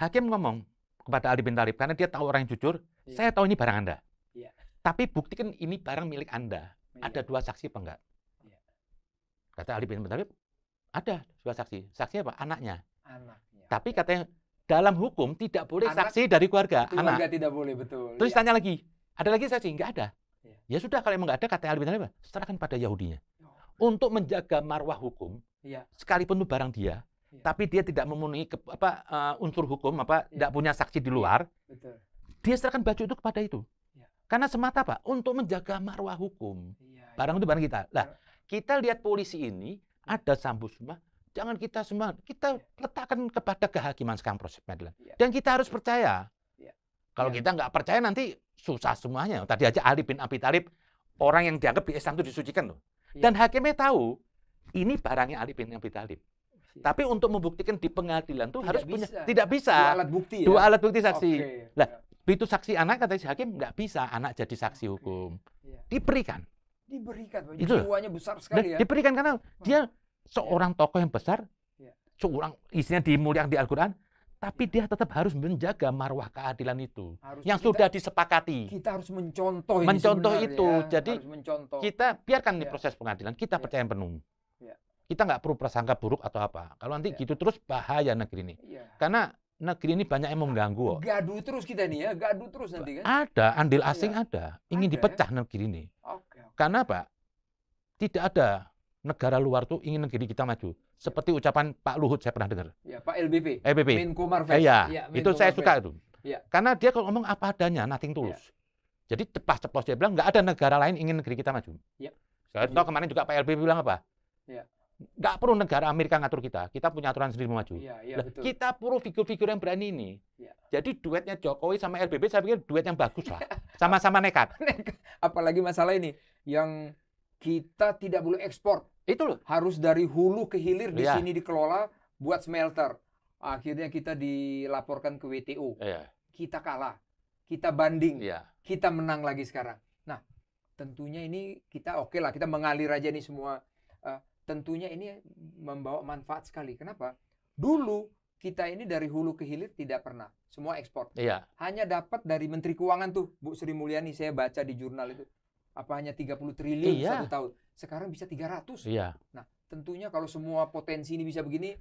Hakim ngomong kepada Ali bin Thalib, karena dia tahu orang yang jujur, Iya. saya tahu ini barang Anda. Iya. Tapi buktikan ini barang milik Anda. Iya. Ada dua saksi apa enggak? Iya. Kata Ali bin Thalib, ada dua saksi. Saksi apa? Anaknya. anaknya. Tapi katanya dalam hukum tidak boleh Anak- saksi dari keluarga, keluarga anak. tidak boleh betul. Terus Iya. tanya lagi, ada lagi saksi? Enggak ada. Iya. Ya sudah kalau emang enggak ada, kata Ali bin Thalib, serahkan pada Yahudinya. Oh. Untuk menjaga marwah hukum, Iya. sekalipun itu barang dia, Iya. tapi dia tidak memenuhi ke- apa eh, unsur hukum, apa Iya. tidak punya saksi di luar, Betul. dia serahkan baju itu kepada itu. Iya. Karena semata apa? Untuk menjaga marwah hukum. Iya. Barang itu barang kita. Lah, Iya. kita lihat polisi ini ada sambu semua. Jangan kita semua kita letakkan kepada kehakiman sekarang proses pengadilan. Iya. Dan kita harus percaya. Iya. Kalau Iya. kita nggak percaya nanti susah semuanya. Tadi aja Ali bin Abi Thalib orang yang dianggap di Islam itu disucikan loh. Iya. Dan hakimnya tahu ini barangnya Ali bin Abi Thalib. Iya. Tapi untuk membuktikan di pengadilan tuh Tidak harus punya bisa. tidak bisa. Dua alat bukti ya. Dua alat bukti saksi. Oke. Lah, Begitu saksi anak kata si hakim nggak bisa anak jadi saksi hukum. Iya. Diberikan. Diberikan. Itu jiwanya besar sekali ya. diberikan karena dia seorang tokoh yang besar, Iya. seorang isinya dimuliakan di Al-Quran, tapi dia tetap harus menjaga marwah keadilan itu Harus yang kita- sudah disepakati. kita harus mencontoh ini Mencontoh itu. ya. Jadi mencontoh. Kita biarkan di Iya. proses pengadilan, kita Iya. percaya penuh. Iya. Kita nggak perlu prasangka buruk atau apa. Kalau nanti Iya. gitu terus bahaya negeri ini. Iya. Karena negeri ini banyak yang mengganggu. kok. Gaduh terus kita nih ya, gaduh terus nanti kan. Ada, andil asing Iya. ada. Ingin Ada ya. dipecah negeri ini. Oke. oke. Karena apa? Tidak ada negara luar tuh ingin negeri kita maju. Seperti ucapan Pak Luhut saya pernah dengar. Ya, Pak LBP. EBP. Menko Marves. Eh, iya, Ya, itu saya Marves. suka itu. Iya. Karena dia kalau ngomong apa adanya, nothing tulus. Jadi ceplas-ceplos dia bilang nggak ada negara lain ingin negeri kita maju. Iya. Saya tahu kemarin juga Pak LBP bilang apa? Iya. Nggak perlu negara Amerika ngatur kita. Kita punya aturan sendiri mau maju. Lah, betul. kita perlu figur-figur yang berani ini. Iya. Jadi duetnya Jokowi sama LBP saya pikir duet yang bagus lah. Sama-sama nekat. Apalagi masalah ini yang kita tidak boleh ekspor, Itu loh. harus dari hulu ke hilir di Iya. sini dikelola buat smelter. Akhirnya kita dilaporkan ke WTO. Iya. Kita kalah. Kita banding. Iya. kita menang lagi sekarang. Nah, tentunya ini kita oke lah, kita mengalir aja nih semua. Eh, tentunya ini membawa manfaat sekali. Kenapa? Dulu kita ini dari hulu ke hilir tidak pernah semua ekspor. Iya. Hanya dapat dari Menteri Keuangan tuh, Bu Sri Mulyani saya baca di jurnal itu. Apa hanya 30 triliun Iya. satu tahun. Sekarang bisa 300. Iya. Tentunya kalau semua potensi ini bisa begini,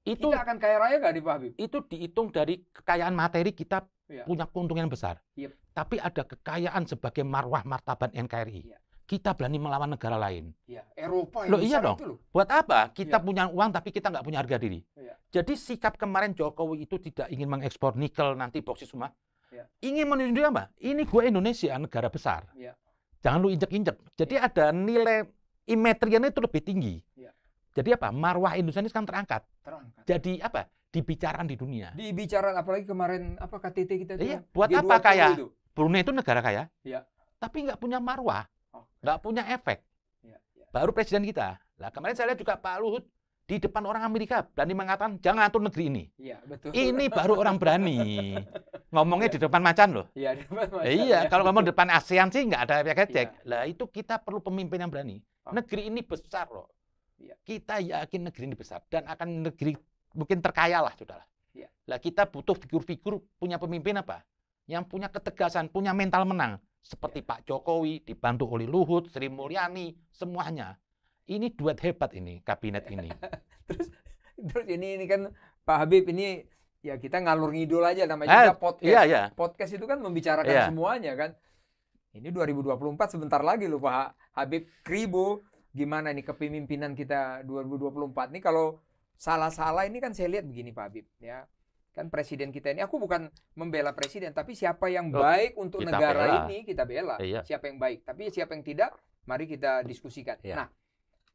Itu kita akan kaya raya nggak nih Pak Habib? itu dihitung dari kekayaan materi kita Iya. punya keuntungan besar. Yep. Tapi ada kekayaan sebagai marwah martabat NKRI. Iya. Kita berani melawan negara lain. Ya, Eropa yang Loh, iya dong. itu loh. Buat apa? Kita Iya. punya uang tapi kita nggak punya harga diri. Iya. Jadi sikap kemarin Jokowi itu tidak ingin mengekspor nikel nanti boksit semua. Iya. Ingin menunjukkan apa? Ini gue Indonesia negara besar. Iya. Jangan lu injek-injek. Jadi ada nilai imetriannya itu lebih tinggi. Iya. Jadi apa? Marwah Indonesia ini sekarang terangkat. Terangkat. Jadi apa? Dibicarakan di dunia. Di bicara apalagi kemarin apa KTT kita itu Iya, kan? buat G20 apa kaya? itu. Brunei itu negara kaya. Iya. Tapi nggak punya marwah. Oh. Nggak punya efek. Iya, iya. Baru presiden kita. Lah kemarin saya lihat juga Pak Luhut di depan orang Amerika berani mengatakan jangan atur negeri ini. Iya, betul. Ini baru orang berani. Ngomongnya di depan macan loh. Iya, di depan mata, Eh, iya, ya. kalau ngomong di depan ASEAN sih nggak ada efek Iya. ejek. Lah itu kita perlu pemimpin yang berani. Oh. Negeri ini besar loh. Iya. Kita yakin negeri ini besar dan akan negeri mungkin terkaya lah sudah lah. Iya. Lah kita butuh figur-figur punya pemimpin apa? Yang punya ketegasan, punya mental menang. Seperti Pak Jokowi dibantu oleh Luhut, Sri Mulyani, semuanya. Ini duet hebat ini kabinet ini. terus terus ini ini kan Pak Habib ini ya kita ngalur ngidul aja namanya Eh, juga podcast. Iya, iya. Podcast itu kan membicarakan Iya. semuanya kan. Ini 2024 sebentar lagi loh Pak Habib Kribo. Gimana nih kepemimpinan kita 2024 nih kalau salah-salah ini kan saya lihat begini Pak Habib ya. Kan presiden kita ini aku bukan membela presiden tapi siapa yang Oh, baik untuk negara bela. ini kita bela. Iya. Siapa yang baik, tapi siapa yang tidak mari kita diskusikan. Iya. Nah,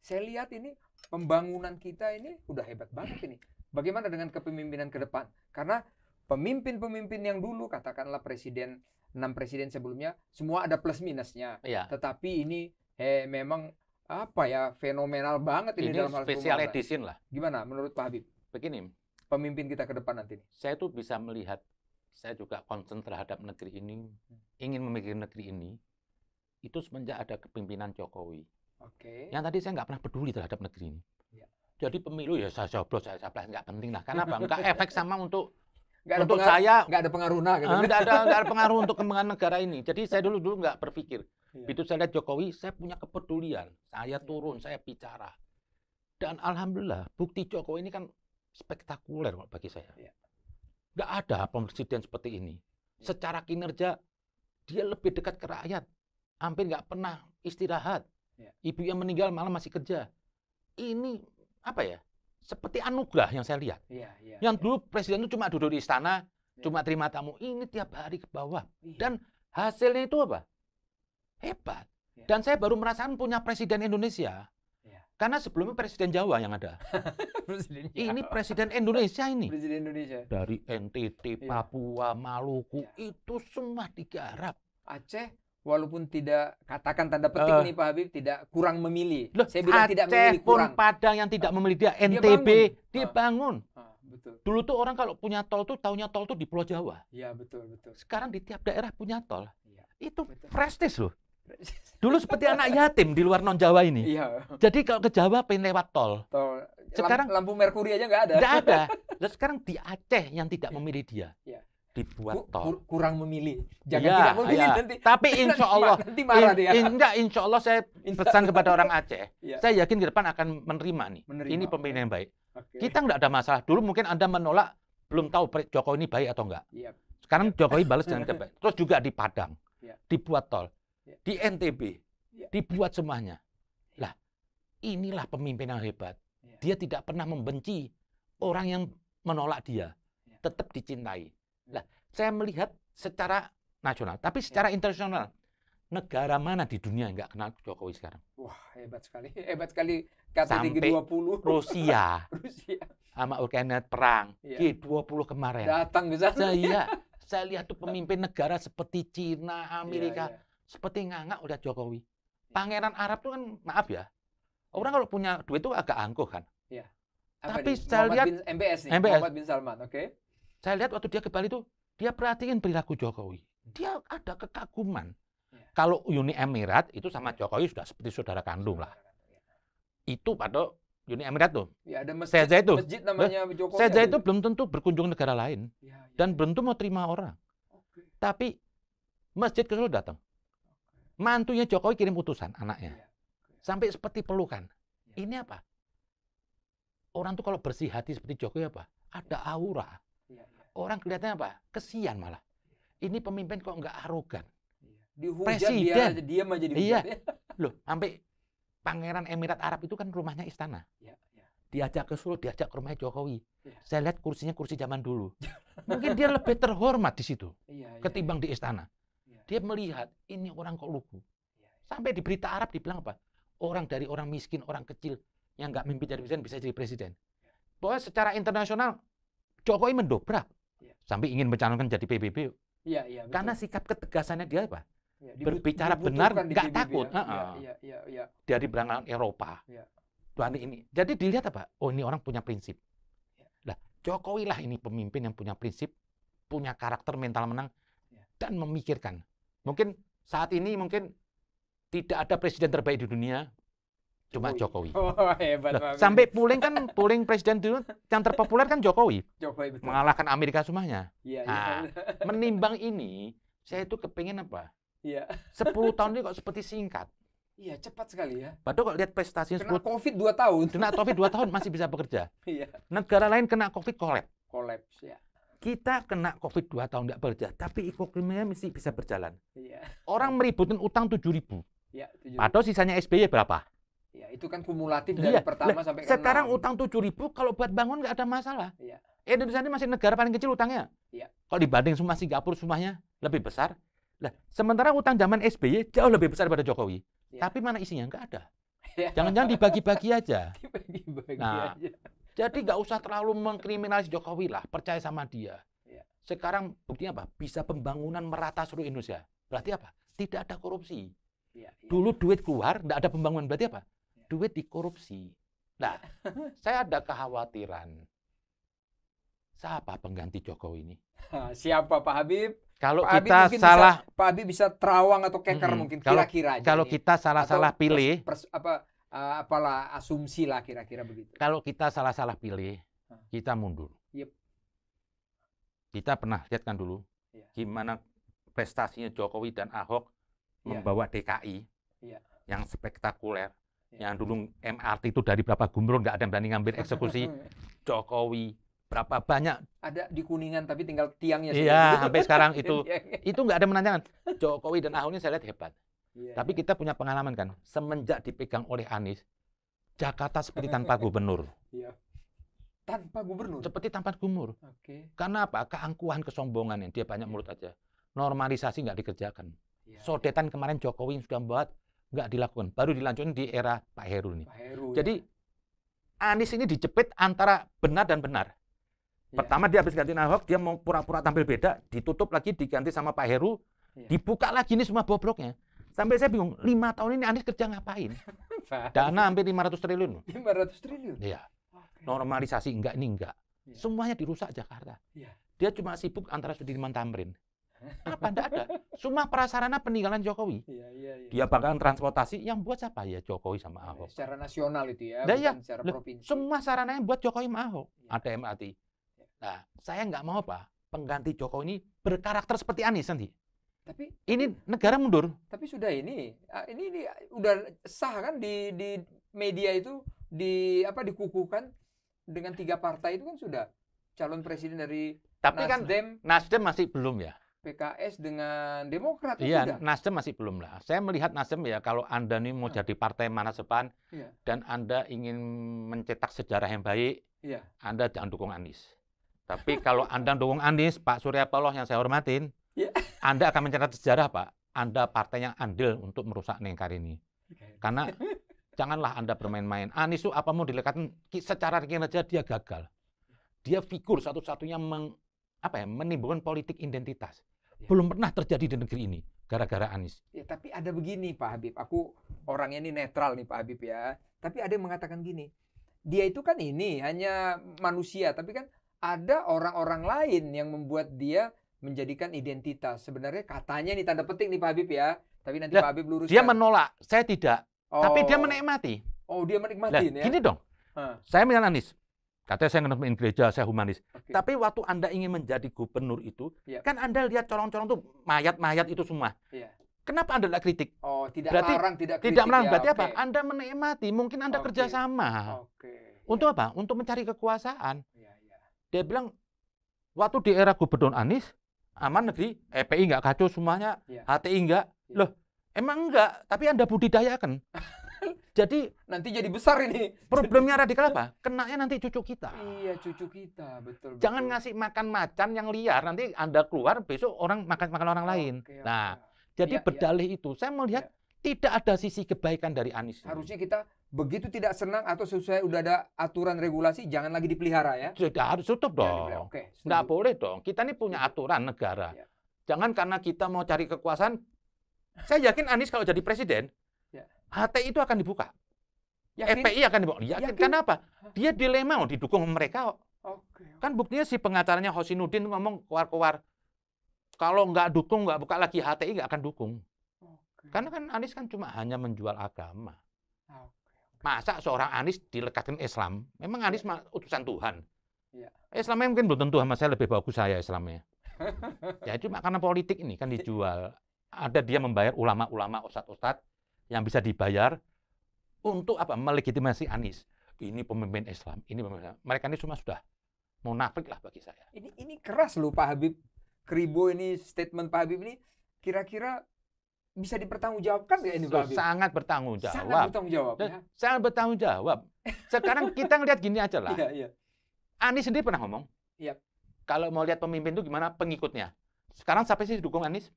saya lihat ini pembangunan kita ini udah hebat banget ini. Bagaimana dengan kepemimpinan ke depan? Karena pemimpin-pemimpin yang dulu katakanlah presiden enam presiden sebelumnya semua ada plus minusnya. Iya. Tetapi ini eh memang apa ya fenomenal banget ini, Ini dalam hal special pembangunan. edition lah. Gimana menurut Pak Habib? Begini, Pemimpin kita ke depan nanti. saya tuh bisa melihat, saya juga concern terhadap negeri ini, ingin memiliki negeri ini, itu semenjak ada kepemimpinan Jokowi. Oke. Yang tadi saya nggak pernah peduli terhadap negeri ini. Ya. Jadi pemilu ya saya coblos, saya capres nggak penting lah. Karena apa? Nggak efek sama untuk ada untuk pengaruh, saya nggak ada pengaruh nah gitu. eh, nggak ada nggak ada pengaruh untuk kembangan negara ini. Jadi saya dulu dulu nggak berpikir. Iya. Begitu saya lihat Jokowi, saya punya kepedulian. Saya turun, saya bicara. Dan alhamdulillah bukti Jokowi ini kan spektakuler bagi saya. Iya. Nggak ada presiden seperti ini. Iya. Secara kinerja dia lebih dekat ke rakyat. Hampir nggak pernah istirahat. Iya. Ibu yang meninggal malah masih kerja. Ini apa ya? Seperti anugerah yang saya lihat. Iya, iya. Yang iya. dulu presiden itu cuma duduk di istana, cuma terima tamu. Ini tiap hari ke bawah. Dan hasilnya itu apa? Hebat. Dan saya baru merasakan punya presiden Indonesia. Karena sebelumnya presiden Jawa yang ada. presiden Ini Jawa. presiden Indonesia ini. presiden Indonesia. Dari NTT. Papua, Maluku, Iya. itu semua digarap. Aceh walaupun tidak katakan tanda petik Eh. nih Pak Habib tidak kurang memilih. Loh, Saya bilang tidak Aceh memilih pun kurang. Padang yang tidak Ah. memilih dia, Dia NTB, bangun. dia Ah. Ah, betul. Dulu tuh orang kalau punya tol tuh taunya tol tuh di Pulau Jawa. Iya betul betul. Sekarang di tiap daerah punya tol. Iya. Itu Betul. prestis loh. Dulu seperti anak yatim di luar non Jawa ini. Iya. Jadi kalau ke Jawa pengen lewat tol. Tol Sekarang- lampu, merkuri aja nggak ada. Tidak ada. Dan sekarang di Aceh yang tidak memilih dia. Iya. Dibuat tol. kur- kurang memilih. Jangan Iya, tidak memilih iya. nanti. Tapi insya Allah, nanti marah in- dia. in- enggak, insya Allah saya pesan kepada orang Aceh. Iya. Saya yakin ke depan akan menerima nih. Menerima, Ini pemimpin yang baik. Oke. Kita nggak ada masalah. Dulu mungkin Anda menolak, belum tahu Jokowi ini baik atau enggak. Iya. Sekarang Jokowi balas dengan kebaik. Terus juga di Padang, Iya. dibuat tol. Iya. Di NTB, Iya. dibuat semuanya. Lah, inilah pemimpin yang hebat. Iya. Dia tidak pernah membenci orang yang menolak dia. Iya. Tetap dicintai. Lah, saya melihat secara nasional, tapi secara internasional, negara mana di dunia yang nggak kenal Jokowi sekarang? Wah hebat sekali. Hebat sekali KTT Sampai G20 Rusia Rusia sama Ukraina perang, Iya. G20 kemarin. datang ke sana. Saya, saya lihat tuh pemimpin negara seperti Cina, Amerika, Iya, iya. seperti ngangak udah Jokowi. Pangeran Arab tuh kan, maaf ya, orang kalau punya duit itu agak angkuh kan. Apa Tapi nih? saya Muhammad lihat- bin, MBS nih, MBS. Muhammad bin Salman, oke? Saya lihat waktu dia ke Bali tuh, dia perhatiin perilaku Jokowi. Dia ada kekaguman. Iya. Kalau Uni Emirat itu sama Jokowi sudah seperti saudara kandung lah. Itu pada Uni Emirat tuh. Ya ada masjid, Saja itu. masjid namanya Jokowi. Ada itu belum tentu berkunjung negara lain Ya, ya. dan belum tentu mau terima orang. Oke. Tapi masjid ke Solo datang. Mantunya Jokowi kirim utusan anaknya. Iya. Sampai seperti pelukan. Ya. Ini apa? Orang tuh kalau bersih hati seperti Jokowi apa? Ada aura. Iya, iya, Orang kelihatannya apa? Kesian malah. Ini pemimpin kok nggak arogan. iya. Dihujat Presiden. dia diam aja dihujat. Iya. ya. Loh, sampai Pangeran Emirat Arab itu kan rumahnya istana. Iya, iya. Diajak ke Solo, diajak ke rumahnya Jokowi. Iya. Saya lihat kursinya kursi zaman dulu. Mungkin dia lebih terhormat di situ Iya, iya, ketimbang di istana. iya. Dia melihat ini orang kok lugu. Iya. Sampai di berita Arab dibilang apa? Orang dari orang miskin, orang kecil yang nggak mimpi jadi presiden bisa jadi presiden. Pokoknya secara internasional Jokowi mendobrak Iya. sampai ingin mencalonkan jadi PBB Iya, iya, betul. karena sikap ketegasannya dia apa? Iya, dibut- berbicara benar, nggak takut. ya. Iya, iya, iya, iya. Dari berangkat Eropa. Iya. Tuhan ini. Jadi dilihat apa? Oh ini orang punya prinsip. Iya. Lah Jokowi lah ini pemimpin yang punya prinsip, punya karakter mental menang Iya. dan memikirkan. Mungkin saat ini mungkin tidak ada presiden terbaik di dunia, cuma Jokowi. Oh, hebat Pak sampai polling kan polling presiden dulu yang terpopuler kan Jokowi Jokowi betul. mengalahkan Amerika semuanya. Iya, iya. Ah. Menimbang ini, saya itu kepengen apa? Iya. 10 tahun ini kok seperti singkat. Iya, cepat sekali ya. Padahal kalau lihat prestasinya Kena 10 Covid 2 tahun. kena COVID 2 tahun masih bisa bekerja. Iya. Negara lain kena COVID collab. Kolaps ya. Kita kena COVID 2 tahun nggak bekerja, tapi ekonominya mesti bisa berjalan. Iya. Orang meributin utang 7 ribu. Iya, tujuh. Padahal sisanya SBY berapa? Ya, itu kan kumulatif dari Iya, pertama lah, sampai ke Sekarang utang 7 ribu, kalau buat bangun nggak ada masalah. Iya. Indonesia ini masih negara paling kecil utangnya. Iya. Kalau dibanding semua Singapura semuanya lebih besar. Lah, sementara utang zaman SBY jauh lebih besar daripada Jokowi. Iya. Tapi mana isinya? Nggak ada. Iya. Jangan-jangan dibagi-bagi aja. Dibagi-bagi Nah, aja. Jadi nggak usah terlalu mengkriminalis Jokowi lah, percaya sama dia. Iya. Sekarang buktinya apa? Bisa pembangunan merata seluruh Indonesia. Berarti apa? Tidak ada korupsi. Iya, iya. Dulu duit keluar, nggak ada pembangunan. Berarti apa? Duit dikorupsi. Nah, saya ada kekhawatiran. Siapa pengganti Jokowi ini? Siapa Pak Habib? Kalau Pak Habib kita mungkin salah, bisa, Pak Habib bisa terawang atau keker Mm-mm. mungkin Kalau- kira-kira kalau ini. kita salah-salah pilih, pers- pers- apa uh, apalah asumsi lah kira-kira begitu. kalau kita salah-salah pilih, kita mundur. Yep. Kita pernah lihat kan dulu Iya. gimana prestasinya Jokowi dan Ahok Iya. membawa DKI Iya. yang spektakuler. Iya. Yang dulu MRT itu dari berapa gubernur nggak ada yang berani ngambil eksekusi. Jokowi berapa banyak Ada di Kuningan tapi tinggal tiangnya Iya, sampai sekarang itu. Tiangnya. itu nggak ada menanyakan. Jokowi dan Ahok ini saya lihat hebat. Iya, Tapi iya. kita punya pengalaman kan, semenjak dipegang oleh Anies, Jakarta seperti tanpa gubernur, Iya. tanpa gubernur. seperti tanpa gubernur. Oke. Karena apa? Keangkuhan, kesombongan yang dia banyak mulut aja. Normalisasi nggak dikerjakan. Iya, Sodetan kemarin Jokowi yang sudah membuat nggak dilakukan. Baru dilanjutin di era Pak Heru nih. Pak Heru. ya. Jadi Anies ini dijepit antara benar dan benar. Iya. Pertama dia habis ganti Ahok, dia mau pura-pura tampil beda, ditutup lagi diganti sama Pak Heru, Iya. dibuka lagi nih semua bobroknya. Sampai saya bingung, lima tahun ini Anies kerja ngapain? Dana hampir 500 triliun. 500 triliun. Iya, normalisasi enggak ini enggak. Iya. Semuanya dirusak Jakarta. Iya. Dia cuma sibuk antara Sudirman Tamrin. Apa enggak ada? Semua prasarana peninggalan Jokowi. Iya, iya, iya. Dia bahkan transportasi yang buat siapa ya Jokowi sama Iya, Ahok. Secara nasional itu ya, bukan iya. secara Loh, provinsi. Semua sarananya buat Jokowi sama Ahok. Iya. Ada MRT. Nah, saya nggak mau apa? Pengganti Jokowi ini berkarakter seperti Anies nanti. Tapi Ini negara mundur. tapi sudah ini ah, ini, ini udah sah kan di di media itu di apa dikukuhkan dengan tiga partai itu kan sudah calon presiden dari Tapi kan Nasdem, Nasdem masih belum ya. PKS dengan Demokrat Iya, sudah. Nasdem masih belum lah. Saya melihat Nasdem ya kalau Anda nih mau Hmm. jadi partai mana depan Iya. dan Anda ingin mencetak sejarah yang baik, Iya. Anda jangan dukung Anies. Tapi kalau Anda dukung Anies, Pak Surya Paloh yang saya hormatin, Iya. Anda akan mencetak sejarah, Pak. Anda partai yang andil untuk merusak Nengkar ini. Karena janganlah Anda bermain-main. Anies itu apa mau dilekatkan secara kinerja dia gagal. Dia figur satu-satunya meng, apa ya, menimbulkan politik identitas. Ya. Belum pernah terjadi di negeri ini gara-gara Anies. Ya, tapi ada begini Pak Habib. Aku orangnya ini netral nih Pak Habib ya. Tapi ada yang mengatakan gini. Dia itu kan ini hanya manusia, tapi kan ada orang-orang lain yang membuat dia menjadikan identitas. Sebenarnya katanya nih tanda petik nih Pak Habib ya. Tapi nanti Pak Habib luruskan. Dia menolak, saya tidak. Tapi dia Oh, menikmati. Oh, dia Lah, menikmatin ya. gini dong, Ah, saya milih Anies. Katanya saya ngenemuin gereja, saya humanis. oke. Tapi waktu Anda ingin menjadi gubernur itu, Iya. kan Anda lihat colong-colong tuh mayat-mayat itu semua. Iya. Kenapa Anda tidak kritik? Oh, tidak Berarti larang, tidak kritik Tidak melarang, ya, berarti apa? oke. Anda menikmati, mungkin Anda Oke. kerjasama. Oke. Untuk apa? Untuk mencari kekuasaan. Iya, iya. Dia bilang, waktu di era gubernur Anies, aman negeri, EPI nggak kacau semuanya, Iya. HTI nggak. Iya. Loh, emang enggak, tapi Anda budidayakan. Jadi Nanti jadi besar ini. problemnya radikal apa? Kenanya nanti cucu kita. Iya, cucu kita, betul. Jangan betul. ngasih makan macan yang liar, nanti Anda keluar, besok orang makan-makan orang lain. Oke, Nah, oke. jadi Iya, iya. berdalih itu, saya melihat tidak ada sisi kebaikan dari Anies. harusnya kita begitu tidak senang atau sesuai udah ada aturan regulasi jangan lagi dipelihara ya. Sudah harus tutup Jangan dong. dipelihara. Oke. Nggak boleh dong. Kita ini punya aturan negara. Iya. Jangan karena kita mau cari kekuasaan. Saya yakin Anies kalau jadi presiden, Iya. HTI itu akan dibuka. Yakin? EPI akan dibuka. Yakin. Yakin? Kenapa? Dia dilema mau didukung mereka. Oke. Kan buktinya si pengacaranya Hosinuddin ngomong keluar-keluar. Kalau nggak dukung, nggak buka lagi HTI, nggak akan dukung. Oke. Karena kan Anies kan cuma hanya menjual agama. Oke. Masa seorang Anies dilekatkan Islam? Memang Anies mah utusan Tuhan. Iya. Islamnya mungkin belum tentu sama saya lebih bagus saya Islamnya. ya cuma karena politik ini kan dijual. Ada dia membayar ulama-ulama, ustadz-ustadz yang bisa dibayar untuk apa? Melegitimasi Anies. Ini pemimpin Islam. Ini pemimpin Islam. Mereka ini cuma sudah munafik lah bagi saya. Ini ini keras loh Pak Habib. Kribo ini statement Pak Habib ini kira-kira bisa dipertanggungjawabkan nggak ini Pak Habib? Sangat bertanggung Sangat jawab. bertanggung jawab ya. Sangat bertanggung jawab. Sekarang kita ngelihat gini aja lah. Iya, iya. Anies sendiri pernah ngomong. Iya. Kalau mau lihat pemimpin itu gimana pengikutnya. Sekarang siapa sih dukung Anies?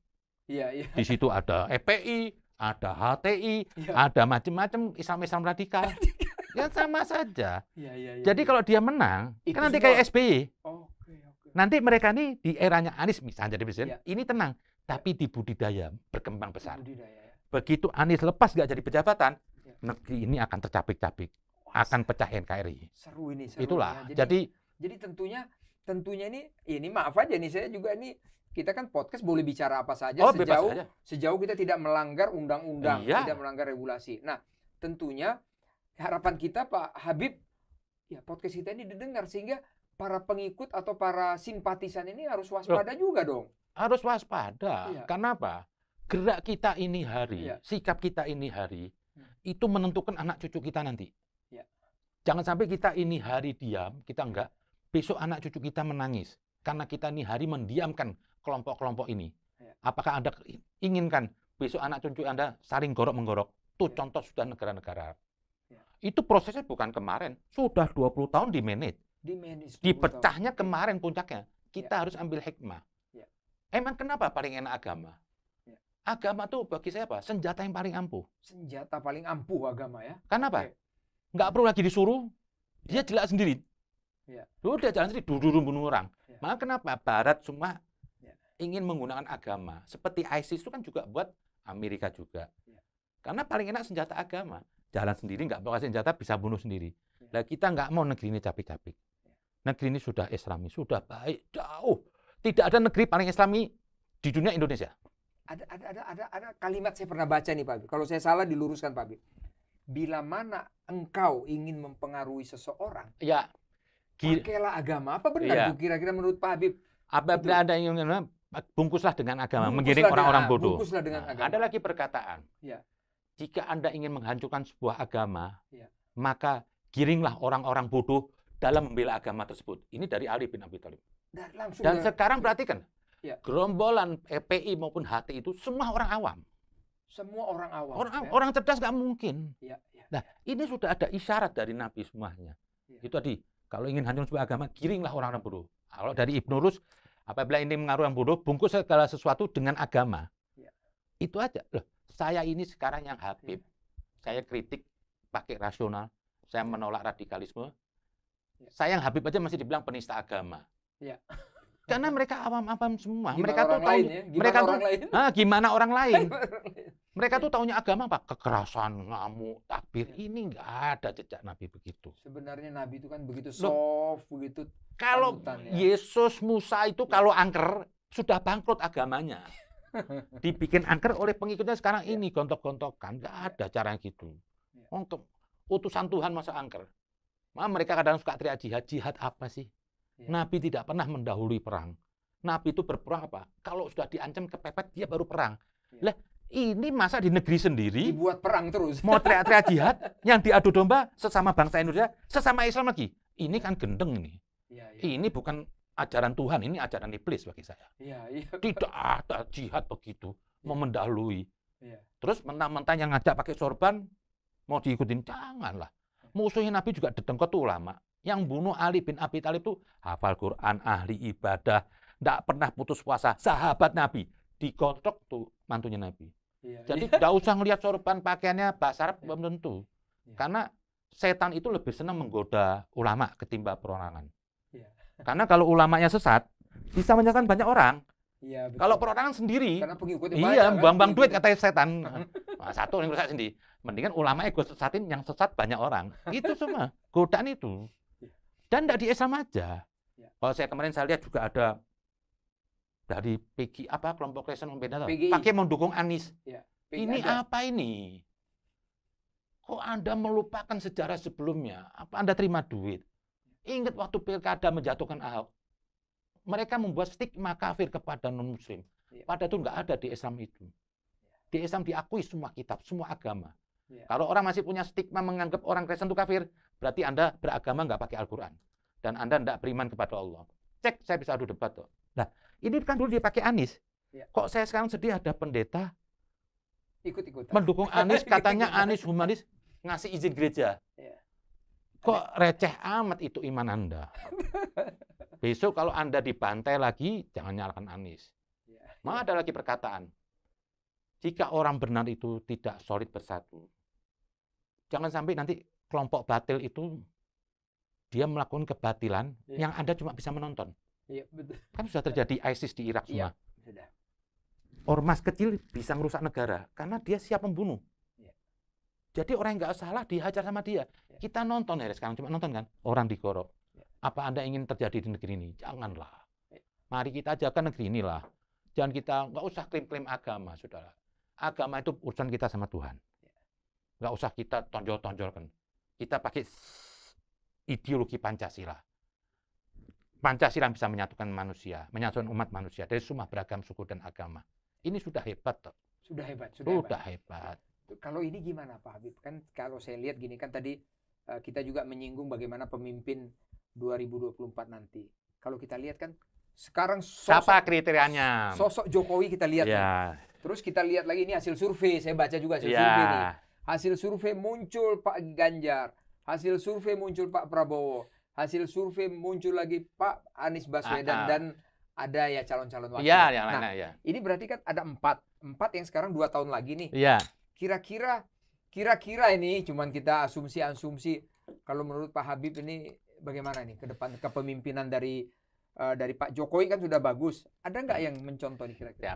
Iya, iya. Di situ ada EPI, ada HTI, Iya. ada macam-macam Islam-Islam radikal. ya sama saja. Iya, iya, iya. Jadi iya. kalau dia menang, Itu kan nanti semua. kayak SBY. Oke, oke. Nanti mereka nih di eranya Anies misalnya jadi presiden, Iya. ini tenang. Tapi di budidaya berkembang besar. Budidaya ya. Begitu Anies lepas nggak jadi pejabatatan, Iya. negeri ini akan tercapik-capik, akan pecah NKRI. seru ini, seru Itulah. ya. Jadi Jadi tentunya tentunya ini ini maaf aja nih saya juga ini kita kan podcast boleh bicara apa saja oh sejauh aja. sejauh kita tidak melanggar undang-undang, Iya. tidak melanggar regulasi. Nah, tentunya harapan kita Pak Habib ya podcast kita ini didengar sehingga para pengikut atau para simpatisan ini harus waspada juga dong. harus waspada. Iya. Karena apa? Gerak kita ini hari, Iya. sikap kita ini hari, Hmm. itu menentukan anak cucu kita nanti. Iya. Jangan sampai kita ini hari diam, kita enggak. Besok anak cucu kita menangis. Karena kita ini hari mendiamkan kelompok-kelompok ini. Iya. Apakah Anda inginkan besok anak cucu Anda saling gorok-menggorok? Itu Iya. contoh sudah negara-negara. Iya. Itu prosesnya bukan kemarin, sudah 20 tahun di manage. Di manage 20 tahun. Dipecahnya kemarin puncaknya. Kita Ya. harus ambil hikmah. Ya. Emang kenapa paling enak agama? Ya. Agama tuh bagi saya apa? Senjata yang paling ampuh. senjata paling ampuh agama ya. Kenapa? Oke. Nggak perlu lagi disuruh. Dia jelas sendiri. Ya. Udah jalan sendiri, duduk bunuh orang. Ya. Maka kenapa Barat semua Ya. ingin menggunakan agama? Seperti ISIS itu kan juga buat Amerika juga. Ya. Karena paling enak senjata agama. Jalan sendiri, nggak pakai senjata, bisa bunuh sendiri. Ya. Nah kita nggak mau negeri ini capek-capek. Negeri ini sudah islami, sudah baik, jauh. Tidak ada negeri paling islami di dunia Indonesia. Ada, ada, ada, ada, ada kalimat saya pernah baca nih Pak Habib. Kalau saya salah diluruskan Pak Habib. Bila mana engkau ingin mempengaruhi seseorang, Ya, pakailah agama. Apa benar Iya. tuh kira-kira menurut Pak Habib? apabila ada yang ingin bungkuslah dengan agama, Bungkuslah menggiring orang-orang bodoh. bungkuslah dengan Nah, agama. ada lagi perkataan. Ya. Jika Anda ingin menghancurkan sebuah agama, Ya. maka giringlah orang-orang bodoh dalam membela agama tersebut. Ini dari Ali bin Abi Thalib. Dan langsung Dan ya, sekarang perhatikan, Ya. gerombolan EPI maupun HTI itu semua orang awam. semua orang awam. Orang ya. orang cerdas nggak mungkin. Ya, ya. Nah, ini sudah ada isyarat dari Nabi semuanya. Ya. Itu tadi, kalau ingin hancur sebuah agama, giringlah orang-orang bodoh. Kalau dari Ibnu Rus, apabila ini mengaruh yang bodoh, bungkus segala sesuatu dengan agama. Ya. Itu aja. Loh, saya ini sekarang yang Habib, saya kritik pakai rasional, saya menolak radikalisme. Ya. Saya yang Habib aja masih dibilang penista agama. Ya. Karena mereka awam-awam semua. Gimana mereka tuh tahu lain ya? Gimana mereka tuh orang lain? ah, gimana orang lain. Mereka tuh taunya agama apa? Kekerasan, ngamuk, takbir. Ya. Ini nggak ada jejak Nabi begitu. Sebenarnya Nabi itu kan begitu soft, begitu Kalau Panutan, ya. Yesus, Musa itu kalau angker sudah bangkrut agamanya. Dibikin angker oleh pengikutnya sekarang Ya. ini gontok-gontokan. Nggak ada cara gitu. Ya. Untuk utusan Tuhan masa angker. Nah, mereka kadang suka teriak jihad. Jihad apa sih? Ya. Nabi tidak pernah mendahului perang. Nabi itu berperang apa? Kalau sudah diancam kepepet, dia baru perang. Ya. Lah, ini masa di negeri sendiri Dibuat perang terus. mau teriak-teriak jihad, yang diadu domba sesama bangsa Indonesia, sesama Islam lagi. Ini kan gendeng ini. Iya, iya. Ini bukan ajaran Tuhan, ini ajaran iblis bagi saya. Iya, iya. Tidak ada jihad begitu, mau mendahului. Iya. Terus mentah-mentah yang ngajak pakai sorban, mau diikutin, janganlah. Musuhnya Nabi juga dedengkot ulama. Yang bunuh Ali bin Abi Thalib itu hafal Quran, ahli ibadah, tidak pernah putus puasa, sahabat Nabi. Dikontrok tuh mantunya Nabi. Iya, Jadi iya. tidak usah ngelihat sorban pakaiannya bahasa Arab belum tentu. Iya. Karena setan itu lebih senang menggoda ulama ketimbang perorangan. Iya. Karena kalau ulamanya sesat, bisa menyesatkan banyak orang. Iya, betul. Kalau perorangan sendiri, karena pengikutnya banyak iya, kan, buang-buang duit pengikutnya. katanya setan. Nah, satu yang rusak sendiri. Mendingan ulama ego sesatin yang sesat banyak orang. Itu semua godaan itu. Iya. Dan tidak di Islam aja. Iya. Kalau saya kemarin saya lihat juga ada dari PG apa kelompok Kristen Pembeda pakai mendukung Anies. PGI Ini ada. apa ini? Kok Anda melupakan sejarah sebelumnya? Apa Anda terima duit? Ingat waktu pilkada menjatuhkan Ahok. Mereka membuat stigma kafir kepada non-muslim. Iya. Padahal itu nggak ada di Islam itu. Di Islam diakui semua kitab, semua agama. Iya. Kalau orang masih punya stigma menganggap orang Kristen itu kafir, berarti Anda beragama nggak pakai Al-Quran. Dan Anda nggak beriman kepada Allah. Cek, saya bisa adu debat. Tuh. Nah, ini kan dulu dipakai Anies. Iya. Kok saya sekarang sedih ada pendeta ikut-ikutan. mendukung Anies katanya. Anies humanis ngasih izin gereja. Iya. Kok receh amat itu iman Anda? Besok kalau Anda dibantai lagi, jangan nyalakan Anies. Iya. Maka ada lagi perkataan. Jika orang benar itu tidak solid bersatu, jangan sampai nanti kelompok batil itu dia melakukan kebatilan Iya. yang Anda cuma bisa menonton. Iya, betul. Kan sudah terjadi ISIS di Irak Iya. semua. Sudah. Ormas kecil bisa merusak negara karena dia siap membunuh. Iya. Jadi orang yang nggak salah dihajar sama dia. Iya. Kita nonton ya sekarang cuma nonton kan orang digorok. Iya. Apa anda ingin terjadi di negeri ini? Janganlah. Iya. Mari kita jaga negeri inilah. Jangan kita nggak usah klaim-klaim agama, saudara. Agama itu urusan kita sama Tuhan. Iya. Nggak usah kita tonjol-tonjolkan. Kita pakai ideologi Pancasila. Pancasila bisa menyatukan manusia, menyatukan umat manusia dari semua beragam suku dan agama. Ini sudah hebat, toh. Sudah hebat, sudah, hebat. sudah hebat. Kalau ini gimana Pak Habib? Kan kalau saya lihat gini kan tadi eh, kita juga menyinggung bagaimana pemimpin 2024 nanti. Kalau kita lihat kan sekarang Siapa sosok, kriterianya? sosok Jokowi kita lihat. nih. Ya, Terus kita lihat lagi ini hasil survei, saya baca juga hasil survei nih. ya, Hasil survei muncul Pak Ganjar, hasil survei muncul Pak Prabowo, hasil survei muncul lagi Pak Anies Baswedan Ah, ah. dan ada ya calon-calon wakil. ya, yang Nah, ya. ini berarti kan ada empat, empat yang sekarang dua tahun lagi nih. Iya, Kira-kira, kira-kira ini cuman kita asumsi-asumsi. Kalau menurut Pak Habib ini bagaimana nih ke depan kepemimpinan dari eh, dari Pak Jokowi kan sudah bagus. Ada nggak yang mencontoh nih kira-kira? Ya.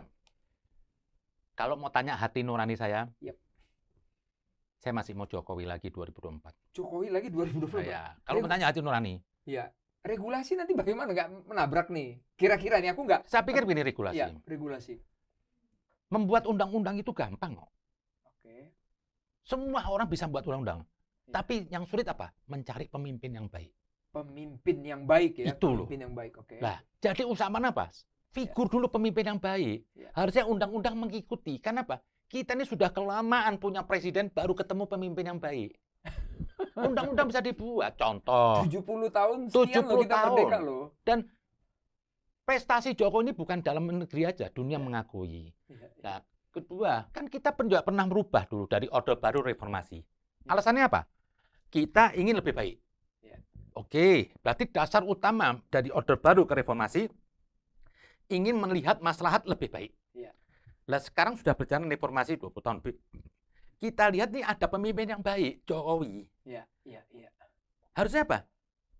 Kalau mau tanya hati nurani saya, Yap. Saya masih mau Jokowi lagi 2024. Jokowi lagi 2024. Ya, kalau tanya hati nurani, Iya. Regulasi nanti bagaimana nggak menabrak nih? Kira-kira nih aku nggak. saya pikir begini regulasi. Iya, regulasi. Membuat undang-undang itu gampang kok. Oke. Semua orang bisa buat undang-undang. Iya. Tapi yang sulit apa? Mencari pemimpin yang baik. Pemimpin yang baik ya. Itu loh. Pemimpin yang baik. Oke. Lah, jadi usaha mana apa? Figur dulu pemimpin yang baik. Iya. Harusnya undang-undang mengikuti. Kenapa? Kita ini sudah kelamaan punya presiden baru ketemu pemimpin yang baik. Undang-undang bisa dibuat. Contoh, 70 tahun sekian loh 70 kita tahun. merdeka loh. prestasi Jokowi ini bukan dalam negeri aja, dunia Iya. mengakui. Iya, iya. Nah, kedua, kan kita juga pernah merubah dulu dari Orde Baru Reformasi. Alasannya apa? Kita ingin lebih baik. Oke, berarti dasar utama dari Orde Baru ke Reformasi ingin melihat maslahat lebih baik. Iya. Lah sekarang sudah berjalan reformasi 20 tahun. Kita lihat nih ada pemimpin yang baik, Jokowi. Iya, iya, iya. Harusnya apa?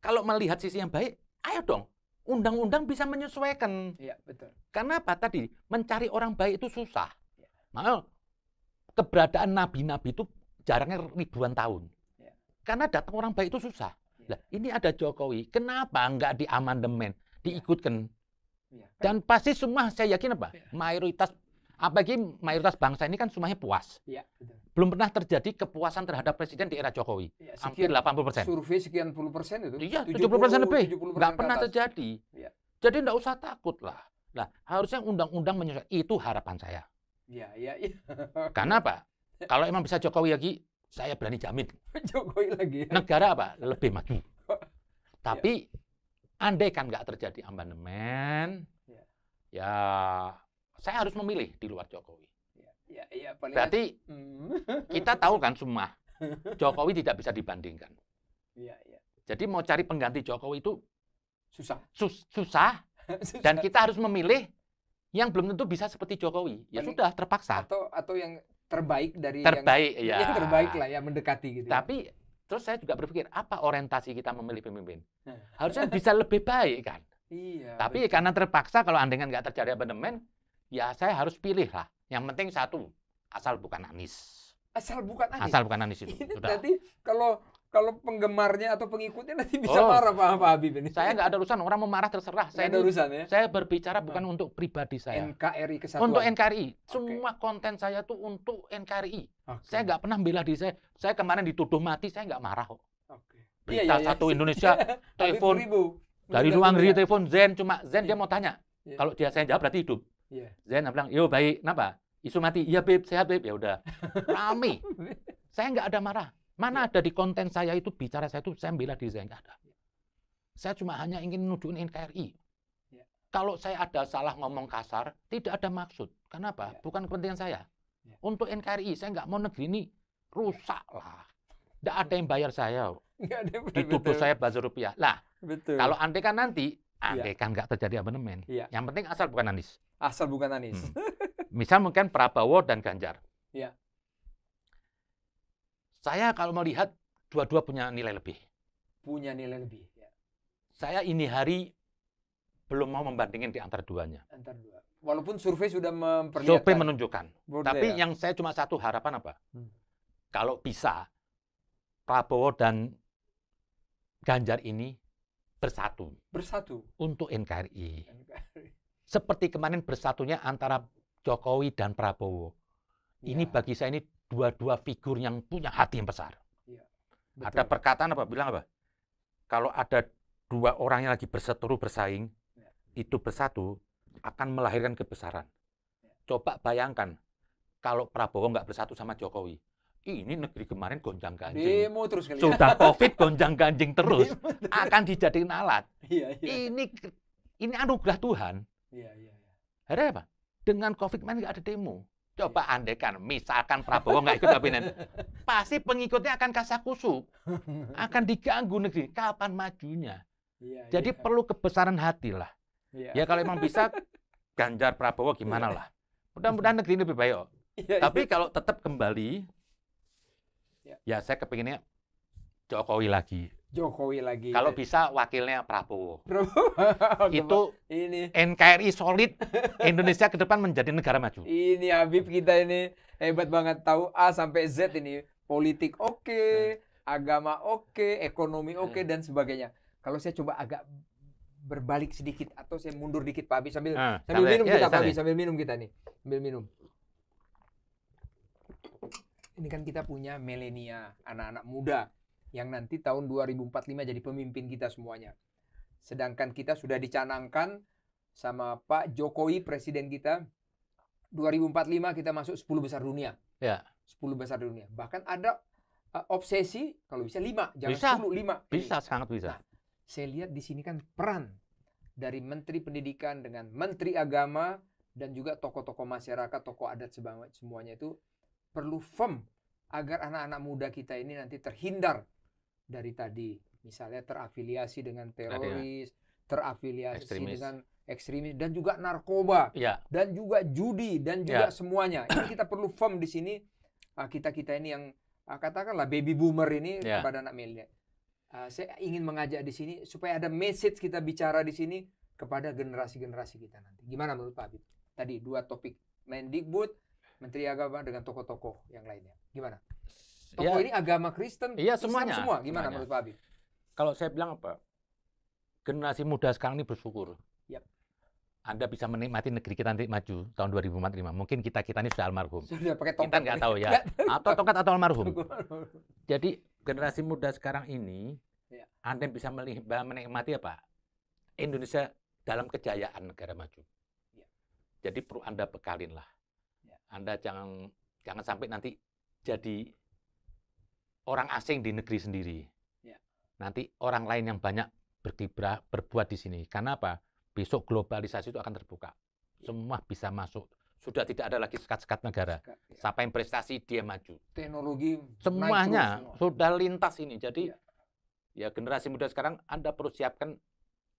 Kalau melihat sisi yang baik, ayo dong. Undang-undang bisa menyesuaikan. Iya, betul. Karena apa tadi? Mencari orang baik itu susah. Ya. Maka keberadaan nabi-nabi itu jarangnya ribuan tahun. Ya. Karena datang orang baik itu susah. Ya. Lah, ini ada Jokowi. Kenapa nggak diamandemen, diikutkan? Iya. Kan Dan pasti semua saya yakin apa? Mayoritas Apalagi mayoritas bangsa ini kan semuanya puas. Iya, betul. Belum pernah terjadi kepuasan terhadap presiden di era Jokowi. Ya, Hampir 80 persen. Survei sekian puluh persen itu. Iya, 70 persen lebih. 70% Nggak pernah atas. terjadi. Iya. Jadi nggak usah takut lah. Nah, harusnya undang-undang menyesuaikan. Itu harapan saya. Iya, iya, iya. Karena apa? Kalau emang bisa Jokowi lagi, saya berani jamin. Jokowi lagi. ya. Negara apa? Lebih maju. Tapi, andai kan nggak terjadi amandemen, Iya. ya saya harus memilih di luar Jokowi. Iya, iya, paling Berarti Hmm. kita tahu kan semua, Jokowi tidak bisa dibandingkan. Iya, iya. Jadi mau cari pengganti Jokowi itu Susah. sus- susah Susah. dan kita harus memilih yang belum tentu bisa seperti Jokowi. Ya Paling- sudah terpaksa. atau atau yang terbaik dari Terbaik yang, ya. yang terbaik lah ya mendekati gitu. ya. Tapi terus saya juga berpikir apa orientasi kita memilih pemimpin? Harusnya bisa lebih baik kan. iya. Tapi karena terpaksa kalau andengan nggak terjadi amandemen, ya saya harus pilih lah. Yang penting satu, asal bukan Anies. asal bukan Anies. Asal bukan Anies itu. Ini Sudah. nanti kalau kalau penggemarnya atau pengikutnya nanti bisa Oh. marah Pak Pak Habib ini. Saya nggak ada urusan orang mau marah terserah. Saya ada urusan ya. saya berbicara bukan untuk pribadi saya. NKRI kesatuan. Untuk NKRI. Semua konten saya tuh untuk NKRI. Oke. Saya nggak pernah bela diri saya. Saya kemarin dituduh mati, saya nggak marah kok. Oke. Berita satu Indonesia, telepon dari Meninggal luar negeri dunia. telepon Zen cuma Zen dia Iya. mau tanya. Iya. Kalau dia saya jawab berarti hidup. Iya. Zen bilang, "Yo baik, kenapa?" Isu mati. Iya, Beb, sehat, Beb. Ya udah. Rame. Saya nggak ada marah. Mana ada di konten saya itu bicara saya itu saya bela diri saya nggak ada. Saya cuma hanya ingin nuduhin NKRI. Ya. Kalau saya ada salah ngomong kasar, tidak ada maksud. Kenapa? Ya. Bukan kepentingan saya. Ya. Untuk NKRI, saya nggak mau negeri ini rusak lah. Nggak ada yang bayar saya. Dituduh betul. saya buzzer rupiah. Lah, Betul. kalau andai kan nanti, andai kan nggak terjadi amandemen. Iya. Yang penting asal bukan Anies. Asal bukan Anies. Hmm. Misal mungkin Prabowo dan Ganjar. Iya. Saya kalau melihat dua-dua punya nilai lebih. Punya nilai lebih. Ya. Saya ini hari belum mau membandingin di antara duanya. Antar dua. Walaupun survei sudah memperlihatkan. Survei menunjukkan. Tapi saya. yang saya cuma satu harapan apa? Hmm. Kalau bisa Prabowo dan Ganjar ini bersatu bersatu. untuk NKRI. NKRI. Seperti kemarin bersatunya antara Jokowi dan Prabowo. Ini Ya, bagi saya ini dua-dua figur yang punya hati yang besar. betul. Ada perkataan apa? Bilang apa? Kalau ada dua orang yang lagi berseteru bersaing, Ya. itu bersatu akan melahirkan kebesaran. Ya. Coba bayangkan kalau Prabowo nggak bersatu sama Jokowi, ini negeri kemarin gonjang ganjing. Demo terus kali ya. Sudah COVID gonjang ganjing terus, Demo terus. akan dijadiin alat. Iya, iya. Ini ini anugerah Tuhan. Iya, iya, iya. Ada apa? Dengan COVID kemarin nggak ada demo. Coba andaikan, misalkan Prabowo nggak ikut kabinet, pasti pengikutnya akan kasakusuk, akan diganggu negeri. Kapan majunya? Iya, Jadi iya. perlu kebesaran hati lah. Iya. Ya kalau emang bisa Ganjar Prabowo gimana lah. Mudah-mudahan negeri ini lebih baik. kok. Iya, Tapi kalau tetap kembali, Ya. ya saya kepinginnya Jokowi lagi. Jokowi lagi. Kalau bisa wakilnya Prabowo. Oke, Itu ini NKRI solid, Indonesia ke depan menjadi negara maju. ini Habib kita ini hebat banget tahu A sampai Z ini politik oke, agama oke, ekonomi oke Hmm. dan sebagainya. Kalau saya coba agak berbalik sedikit atau saya mundur dikit Pak Habib sambil Nah, sambil minum ya, kita ya, Pak. Habib sambil minum kita nih sambil minum. Ini kan kita punya milenia, anak-anak muda yang nanti tahun 2045 jadi pemimpin kita semuanya. Sedangkan kita sudah dicanangkan sama Pak Jokowi presiden kita 2045 kita masuk 10 besar dunia. Ya. 10 besar dunia. Bahkan ada uh, obsesi kalau bisa 5, jangan Bisa. 10, 5. Bisa, sangat bisa. Nah, Saya lihat di sini kan peran dari Menteri Pendidikan dengan Menteri Agama dan juga tokoh-tokoh masyarakat, tokoh adat semuanya itu perlu firm agar anak-anak muda kita ini nanti terhindar dari tadi misalnya terafiliasi dengan teroris, terafiliasi Ekstremis. dengan ekstremis dan juga narkoba Ya, dan juga judi dan juga Ya. semuanya. Ini kita perlu firm di sini uh, kita-kita ini yang uh, katakanlah baby boomer ini Ya. kepada anak milenial. Uh, saya ingin mengajak di sini supaya ada message kita bicara di sini kepada generasi-generasi kita nanti. Gimana menurut Pak Habib? Tadi dua topik Mendikbud, Menteri Agama dengan tokoh-tokoh yang lainnya. Gimana? Tokoh ya ini agama Kristen, Iya, Islam semuanya. semua. Gimana Semuanya. menurut Pak Habib? kalau saya bilang apa? Generasi muda sekarang ini bersyukur. Yap. Anda bisa menikmati negeri kita nanti maju tahun 2045. Mungkin kita kita ini sudah almarhum. Sudah pakai Kita tongkat. nggak tahu ya. Nggak tahu. Atau tongkat atau almarhum. Jadi generasi muda sekarang ini, Ya. Anda bisa menikmati apa? Indonesia dalam kejayaan negara maju. Ya. Jadi perlu Anda bekalin lah. Ya. Anda jangan jangan sampai nanti jadi orang asing di negeri sendiri. Ya. Nanti orang lain yang banyak berkiprah berbuat di sini. Karena apa? Besok globalisasi itu akan terbuka. Ya. Semua bisa masuk. Sudah tidak ada lagi sekat-sekat negara. Ya. Siapa yang prestasi dia maju Teknologi semuanya terus semua. sudah lintas ini. Jadi Iya. ya generasi muda sekarang Anda perlu siapkan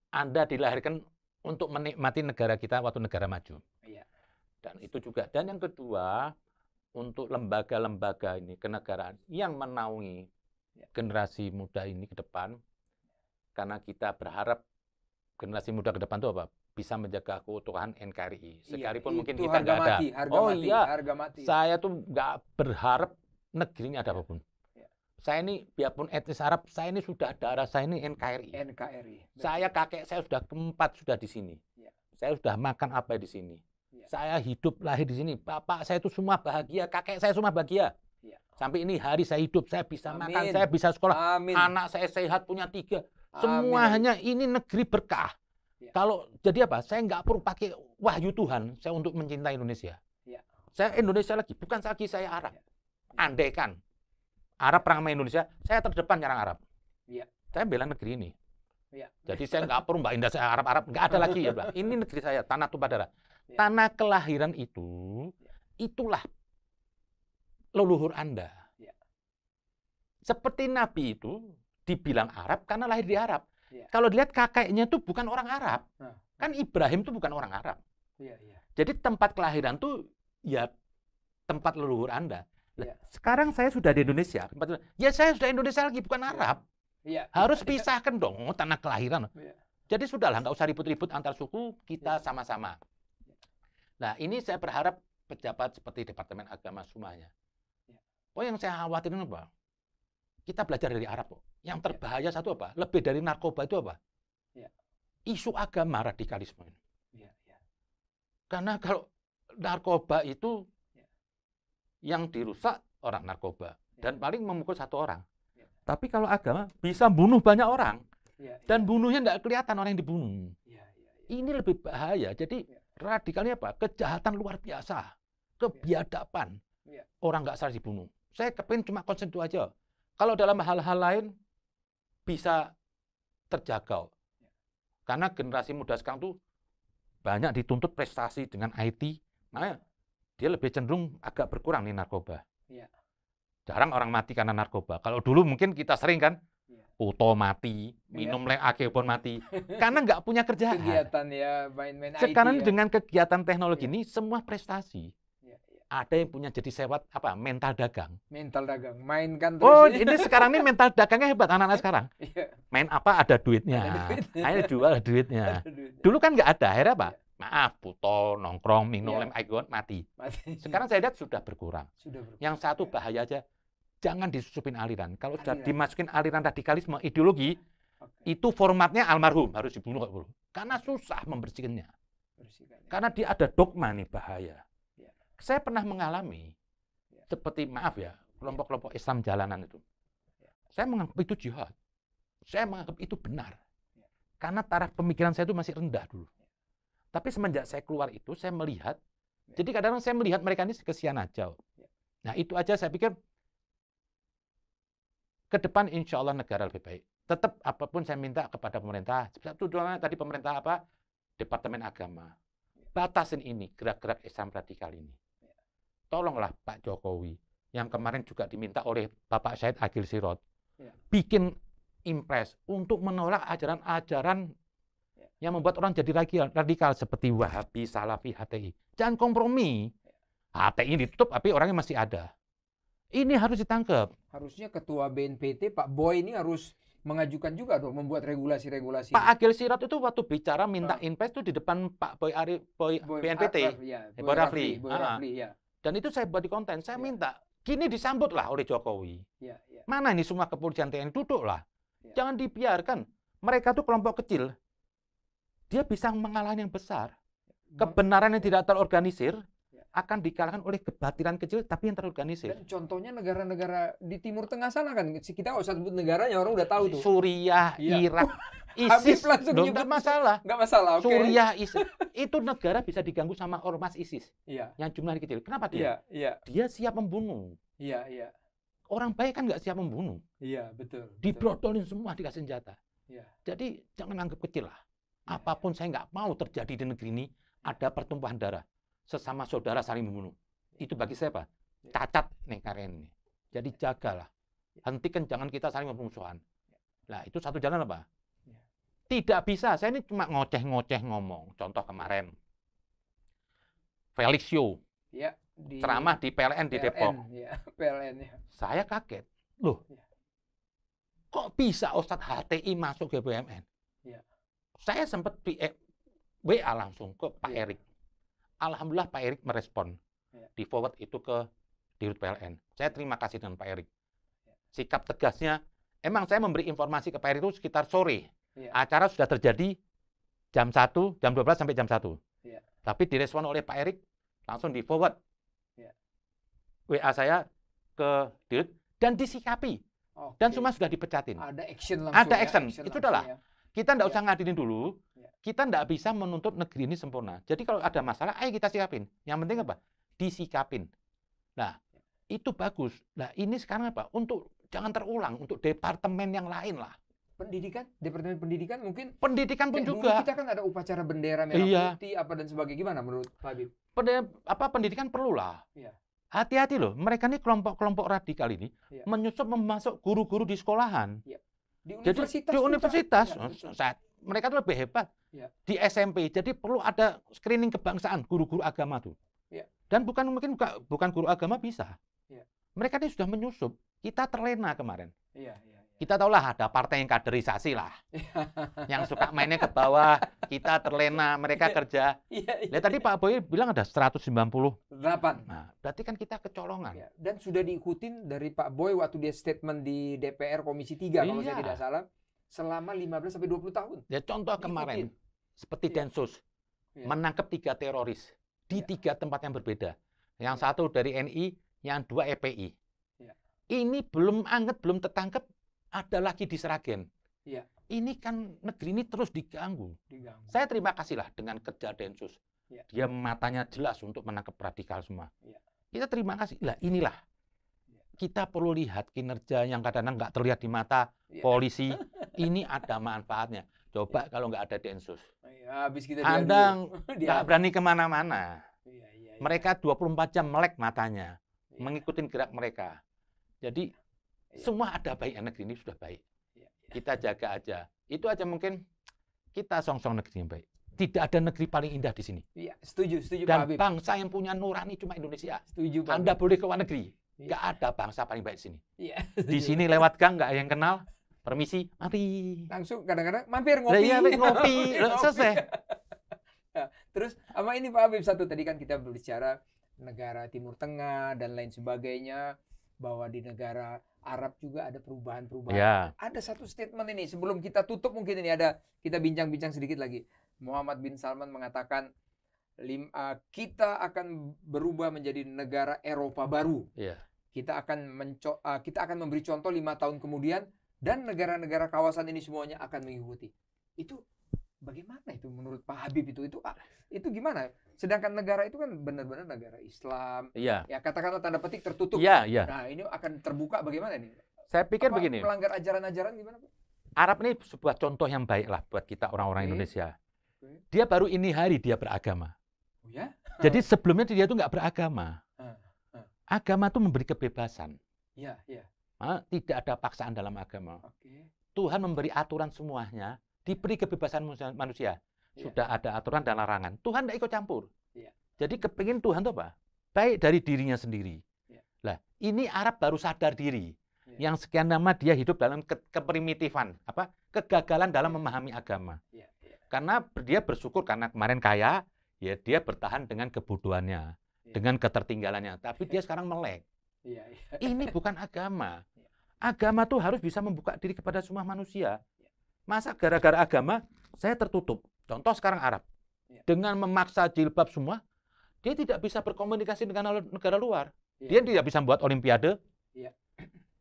Anda dilahirkan untuk menikmati negara kita waktu negara maju. Iya. Dan itu juga. Dan yang kedua, untuk lembaga-lembaga ini kenegaraan yang menaungi Iya. generasi muda ini ke depan karena kita berharap generasi muda ke depan itu apa? Bisa menjaga keutuhan NKRI. Iya, Sekalipun mungkin itu kita nggak ada. mati, harga Oh mati, iya, harga mati. saya tuh nggak berharap negeri ini ada Ya. apa pun. Ya. Saya ini biarpun etnis Arab, saya ini sudah darah saya ini NKRI. NKRI. Saya kakek saya sudah keempat sudah di sini. Ya. Saya sudah makan apa di sini. Ya. Saya hidup lahir di sini. Bapak saya itu semua bahagia, kakek saya semua bahagia. Ya. Sampai ini hari saya hidup, saya bisa makan, Amin. saya bisa sekolah, Amin. anak saya sehat punya tiga. Amin. Semuanya ini negeri berkah. Ya. Kalau jadi apa? Saya nggak perlu pakai wahyu Tuhan saya untuk mencintai Indonesia. Ya. Saya Indonesia lagi, bukan lagi saya Arab. Ya. Andai kan Arab perang sama Indonesia, saya terdepan nyerang Arab. Ya. Saya bela negeri ini. Ya. Jadi saya nggak perlu Mbak Indah saya Arab-Arab, nggak ada lagi ya, Mbak. Ini negeri saya, tanah tumpah darah. Ya. Tanah kelahiran itu, Ya. itulah leluhur Anda. Ya. Seperti Nabi itu dibilang Arab karena lahir di Arab. Ya. Kalau dilihat kakeknya itu bukan orang Arab. Nah. Kan Ibrahim itu bukan orang Arab. Iya, iya. Jadi tempat kelahiran tuh ya tempat leluhur Anda. Lah, Ya. Sekarang saya sudah di Indonesia. Tempat- Ya saya sudah Indonesia lagi, bukan Ya. Arab. Iya. Harus pisahkan dong oh, tanah kelahiran. Iya. Jadi sudahlah, nggak usah ribut-ribut antar suku, kita Ya. sama-sama. Ya. Nah ini saya berharap pejabat seperti Departemen Agama semuanya. Ya. Oh yang saya khawatirin apa? Kita belajar dari Arab. kok. Yang Ya. terbahaya satu apa? Lebih dari narkoba itu apa? Ya. Isu agama radikalisme. ini. Iya. Karena kalau narkoba itu Ya. yang dirusak orang narkoba Ya. dan paling memukul satu orang. Ya. Tapi kalau agama bisa bunuh banyak orang dan bunuhnya tidak kelihatan orang yang dibunuh. Ini lebih bahaya. Jadi Ya. Radikalnya apa? Kejahatan luar biasa, kebiadaban. Ya. Orang nggak salah dibunuh. Saya kepingin cuma konsen itu aja. Kalau dalam hal-hal lain bisa terjagau. Ya. Karena generasi muda sekarang tuh banyak dituntut prestasi dengan IT, makanya dia lebih cenderung agak berkurang nih narkoba. Iya. Jarang orang mati karena narkoba. Kalau dulu mungkin kita sering kan, Iya. foto mati, minum lek ake pun mati, karena nggak punya kerjaan. Kegiatan ya main-main Sekarang IT ya. dengan kegiatan teknologi Iya. ini semua prestasi. Iya, iya. Ada yang punya jadi sewat apa mental dagang. mental dagang, mainkan terus. Oh, ya. ini sekarang ini mental dagangnya hebat anak-anak sekarang. Iya. Main apa ada duitnya. Ada duitnya. Ayo jual duitnya. Ada duitnya. Dulu kan nggak ada, akhirnya apa? Iya. Maaf, puto, nongkrong, minum, Iya. lem agon, mati. Mati. Sekarang saya lihat sudah berkurang. sudah berkurang. Yang satu bahaya aja, jangan disusupin aliran. Kalau sudah Aliran. dimasukin aliran radikalisme, ideologi, Oke, itu formatnya almarhum, harus dibunuh. Karena susah membersihkannya. bersihkan ya. Karena dia ada dogma nih bahaya. Ya. Saya pernah mengalami Ya. seperti maaf ya kelompok-kelompok Islam jalanan itu. Ya. Saya menganggap itu jihad. Saya menganggap itu benar. Ya. Karena taraf pemikiran saya itu masih rendah dulu. Ya. Tapi semenjak saya keluar itu saya melihat. Ya. Jadi kadang-kadang saya melihat mereka ini kesian aja. Ya. Nah itu aja saya pikir ke depan insya Allah negara lebih baik. Tetap apa pun saya minta kepada pemerintah. Dua tadi pemerintah apa? Departemen Agama. Batasin ini gerak-gerak Islam radikal ini. Tolonglah Pak Jokowi yang kemarin juga diminta oleh Bapak Syed Agil Sirot Ya. bikin impres untuk menolak ajaran-ajaran Ya. yang membuat orang jadi radikal, radikal seperti Wahabi, Salafi, HTI. Jangan kompromi. HTI ditutup tapi orangnya masih ada. Ini harus ditangkap. Harusnya ketua BNPT Pak Boy ini harus mengajukan juga dong membuat regulasi-regulasi. Pak Agil Sirot itu waktu bicara minta Pak. impres itu di depan Pak Boy Ari Boy, Boy- BNPT. Ah, ya, Eh, Boy Boy Rafli. Boy Ah. Rafli, ya. Dan itu saya buat di konten. Saya Ya. minta kini disambutlah oleh Jokowi. Ya, ya. Mana ini semua kepolisian TNI duduklah. Ya. Jangan dibiarkan. Mereka tuh kelompok kecil. Dia bisa mengalahkan yang besar. Kebenaran yang tidak terorganisir. Akan dikalahkan oleh kebatilan kecil tapi yang terorganisir. Dan contohnya negara-negara di Timur Tengah sana kan, kita nggak usah sebut negaranya, orang udah tahu tuh. Suriah, Iya. Irak, ISIS, langsung nggak masalah. Nggak masalah, oke. Suriah, ISIS, itu negara bisa diganggu sama ormas ISIS Iya, yang jumlahnya kecil. Kenapa dia? iya, iya, Dia siap membunuh. iya, iya, Orang baik kan nggak siap membunuh. iya, betul. Dibrotolin semua dikasih senjata. Iya. Jadi jangan anggap kecil lah. Iya, Apa pun saya nggak mau terjadi di negeri ini ada pertumpahan darah. Sesama saudara saling membunuh. Itu bagi saya Pak, Iya. cacat nih karen ini. Jadi jagalah. Hentikan jangan kita saling bermusuhan. Nah itu satu jalan apa? Tidak bisa. Saya ini cuma ngoceh-ngoceh ngomong. Contoh kemarin. Felix Show, Iya, di ceramah di PLN di PLN, Depok. Iya, PLN ya. Saya kaget. Loh, kok bisa Ustadz HTI masuk ke BUMN? Iya. Saya sempat di eh, WA langsung ke Pak Iya. Erik. Alhamdulillah Pak Erik merespon. Iya. Di forward itu ke Dirut PLN. Saya terima kasih dengan Pak Erik. Iya. Sikap tegasnya, emang saya memberi informasi ke Pak Erik itu sekitar sore. Iya. Acara sudah terjadi jam 1, jam 12 sampai jam 1. Iya. Tapi direspon oleh Pak Erik, langsung di forward. Iya. WA saya ke Dirut dan disikapi. Oke. Dan semua sudah dipecatin. ada action langsung. Ada ya, action. Itu adalah. ya. Kita tidak Iya. usah ngadilin dulu. Iya. Kita tidak bisa menuntut negeri ini sempurna. Jadi kalau ada masalah, ayo kita sikapin. Yang penting apa? Disikapin. Nah, itu bagus. Nah, ini sekarang apa? Untuk jangan terulang untuk departemen yang lain lah. Pendidikan, departemen pendidikan mungkin Pendidikan pun juga. kita kan ada upacara bendera merah Iya. putih apa dan sebagainya. Gimana menurut Pak Habib? Apa pendidikan perlu lah. Iya. Hati-hati loh, mereka ini kelompok-kelompok radikal ini Iya. menyusup memasuk guru-guru di sekolahan. Di Jadi universitas. di pun, Pak. universitas, Iya, betul. saat mereka tuh lebih hebat. Iya. Di SMP, jadi perlu ada screening kebangsaan guru-guru agama tuh. Iya. Dan bukan mungkin buka- bukan guru agama bisa. Iya. Mereka ini sudah menyusup. Kita terlena kemarin. Iya, iya. Kita tahulah ada partai yang kaderisasi lah, yang suka mainnya ke bawah. Kita terlena, mereka kerja. Iya, iya. Lihat tadi Pak Boy bilang ada 190. Delapan. Nah, berarti kan kita kecolongan. Ya, dan sudah diikutin dari Pak Boy waktu dia statement di DPR Komisi 3 kalau saya Iya. tidak salah selama 15 sampai 20 tahun. Ya contoh kemarin, seperti Iya. Densus Iya. menangkap tiga teroris di Iya. tiga tempat yang berbeda. Yang Iya. satu dari NI, yang dua EPI. Iya. Ini belum anget, belum tertangkap, ada lagi di Seragen. Iya. Ini kan negeri ini terus diganggu. Diganggu. Saya terima kasih lah dengan kerja Densus. Iya. Dia matanya jelas untuk menangkap radikal semua. Iya. Kita terima kasih. Lah inilah. Iya. Kita perlu lihat kinerja yang kadang-kadang nggak terlihat di mata Iya. polisi. Ini ada manfaatnya. Coba kalau nggak ada Densus. Ya, habis kita Anda nggak berani ke mana-mana. Iya, iya, iya. Mereka 24 jam melek matanya, Iya. mengikuti gerak mereka. Jadi. Semua ada baik negeri ini sudah baik. Iya, iya. Kita jaga aja. Itu aja mungkin kita song-song negeri yang baik. Tidak ada negeri paling indah di sini. Iya, setuju, setuju Pak Dan Habib. bangsa yang punya nurani cuma Indonesia. Setuju Pak. Anda Habib. boleh ke luar negeri. Iya. Nggak ada bangsa paling baik di sini. Iya. Di sini lewat gang nggak ada yang kenal. Permisi, mari. langsung kadang-kadang mampir Lah ngopi. iya, ngopi. Lah, selesai. Nah, terus sama ini Pak Habib satu tadi kan kita berbicara negara Timur Tengah dan lain sebagainya bahwa di negara Arab juga ada perubahan-perubahan. Ya, Ada satu statement ini sebelum kita tutup mungkin ini ada kita bincang-bincang sedikit lagi. Muhammad bin Salman mengatakan lim, uh, kita akan berubah menjadi negara Eropa baru. Iya. Kita akan menco uh, kita akan memberi contoh lima tahun kemudian dan negara-negara kawasan ini semuanya akan mengikuti. Itu bagaimana itu menurut Pak Habib itu itu ah, itu gimana? Sedangkan negara itu kan benar-benar negara Islam. iya. Ya katakanlah tanda petik tertutup. Iya, iya. Nah, ini akan terbuka bagaimana nih? Saya pikir Apa begini. Melanggar ajaran-ajaran gimana, Pak? Arab ini sebuah contoh yang baik lah buat kita orang-orang. Indonesia. Oke. Dia baru ini hari dia beragama. Oh ya? Jadi sebelumnya dia itu nggak beragama. Agama itu memberi kebebasan. Iya, iya. Ah, Tidak ada paksaan dalam agama. Oke. Tuhan memberi aturan semuanya, diberi kebebasan manusia-. Iya. Sudah ada aturan dan larangan. Tuhan tidak ikut campur. Iya. Jadi kepingin Tuhan itu apa? Baik dari dirinya sendiri. Iya. Lah, ini Arab baru sadar diri. Iya. Yang sekian lama dia hidup dalam ke keprimitifan, apa? Kegagalan dalam Iya. memahami agama. Iya, iya. Karena dia bersyukur karena kemarin kaya, ya dia bertahan dengan kebodohannya, Iya. dengan ketertinggalannya. Tapi dia sekarang melek. Iya, iya. Ini bukan agama. Iya. Agama tuh harus bisa membuka diri kepada semua manusia. Iya. Masa gara-gara agama saya tertutup? Contoh sekarang Arab. Ya. dengan memaksa jilbab semua, dia tidak bisa berkomunikasi dengan negara luar. Ya. Dia tidak bisa membuat olimpiade. Ya.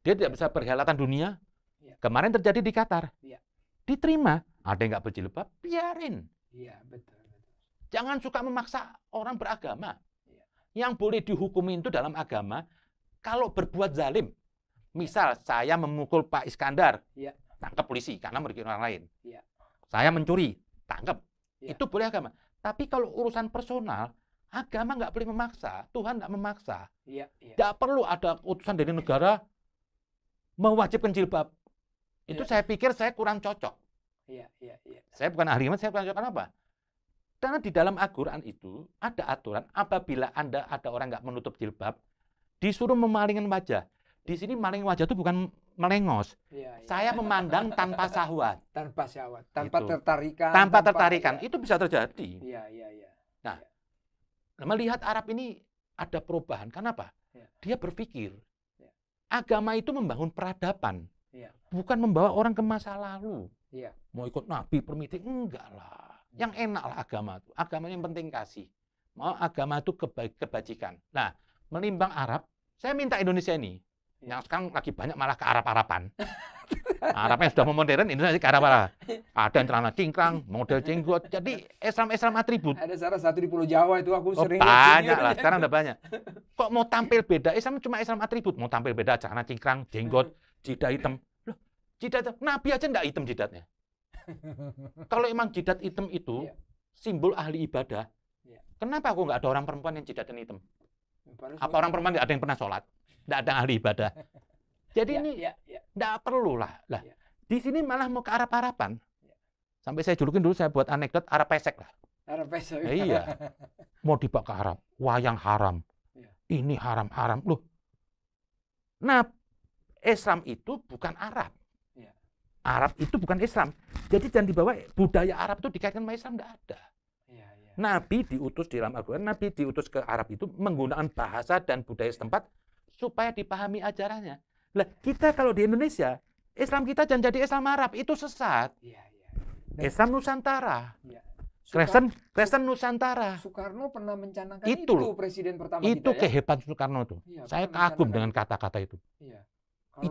Dia tidak bisa perhelatan dunia. Ya. Kemarin terjadi di Qatar. Ya. Diterima. Ada yang nggak berjilbab, biarin. Iya, betul, betul. Jangan suka memaksa orang beragama. Ya. Yang boleh dihukumi itu dalam agama, kalau berbuat zalim. Misal saya memukul Pak Iskandar, Ya. Tangkap polisi karena merugikan orang lain. Ya. Saya mencuri, tangkap. Ya. Itu boleh agama. Tapi kalau urusan personal, agama nggak boleh memaksa. Tuhan nggak memaksa. Iya. Nggak perlu ada utusan dari negara mewajibkan jilbab. Itu Ya. saya pikir saya kurang cocok. Iya, iya, iya. Saya bukan ahli, saya kurang cocok kenapa? Karena di dalam Al-Quran itu ada aturan apabila Anda ada orang nggak menutup jilbab, disuruh memalingkan wajah. Di sini maling wajah itu bukan melengos. Iya, iya. Saya memandang tanpa syahwat, tanpa syahwat, tanpa Itu. tertarikan, tanpa tertarikan. ya. Itu bisa terjadi. Iya, iya, iya. Melihat Arab ini ada perubahan. Kenapa? Ya. Dia berpikir Ya. agama itu membangun peradaban, Ya. bukan membawa orang ke masa lalu. Iya. Mau ikut nabi permiti enggak lah. Yang enak lah agama itu. Agama yang penting kasih. Mau agama itu kebaik kebajikan. Nah, menimbang Arab, saya minta Indonesia ini Ya. Yang sekarang lagi banyak malah ke Arab-Araban. Arabnya sudah mau modern, Indonesia ke Arab-Arab. Ada yang celana cingkrang, model jenggot. Jadi Islam-Islam atribut. Ada salah satu di Pulau Jawa itu aku Oh, sering banyak lah, sekarang udah banyak. Kok mau tampil beda? Islam cuma Islam atribut, mau tampil beda, celana cingkrang, jenggot, jidat hitam. Loh, jidat hitam. Nabi aja enggak hitam jidatnya. Kalau emang jidat hitam itu Iya. simbol ahli ibadah, Iya. kenapa kok nggak ada orang perempuan yang jidatnya hitam? Padahal Apa orang perempuan nggak ada yang pernah sholat? Nggak ada ahli ibadah. Jadi Ya, ini ya, ya. nggak perlu lah. Lah, Iya. di sini malah mau ke Arab-Araban. Iya. Sampai saya julukin dulu saya buat anekdot Arab pesek lah. Arab besok. Ya iya. Mau dibawa ke Arab, wayang haram. Iya. Ini haram-haram. Loh. Nah, Islam itu bukan Arab. Iya. Arab itu bukan Islam. Jadi jangan dibawa budaya Arab itu dikaitkan sama Islam enggak ada. Iya, iya. Nabi diutus di dalam Al-Quran, Nabi diutus ke Arab itu menggunakan bahasa dan budaya setempat supaya dipahami ajarannya. Lah, kita kalau di Indonesia, Islam kita jangan jadi Islam Arab, itu sesat. Iya. Dan- Islam Nusantara. Iya. Kristen, Kristen Nusantara. Soekarno pernah mencanangkan Itu itu, presiden pertama Itu kita ya. kehebatan Soekarno itu. Iya, Saya kagum dengan itu. kata-kata itu. Itu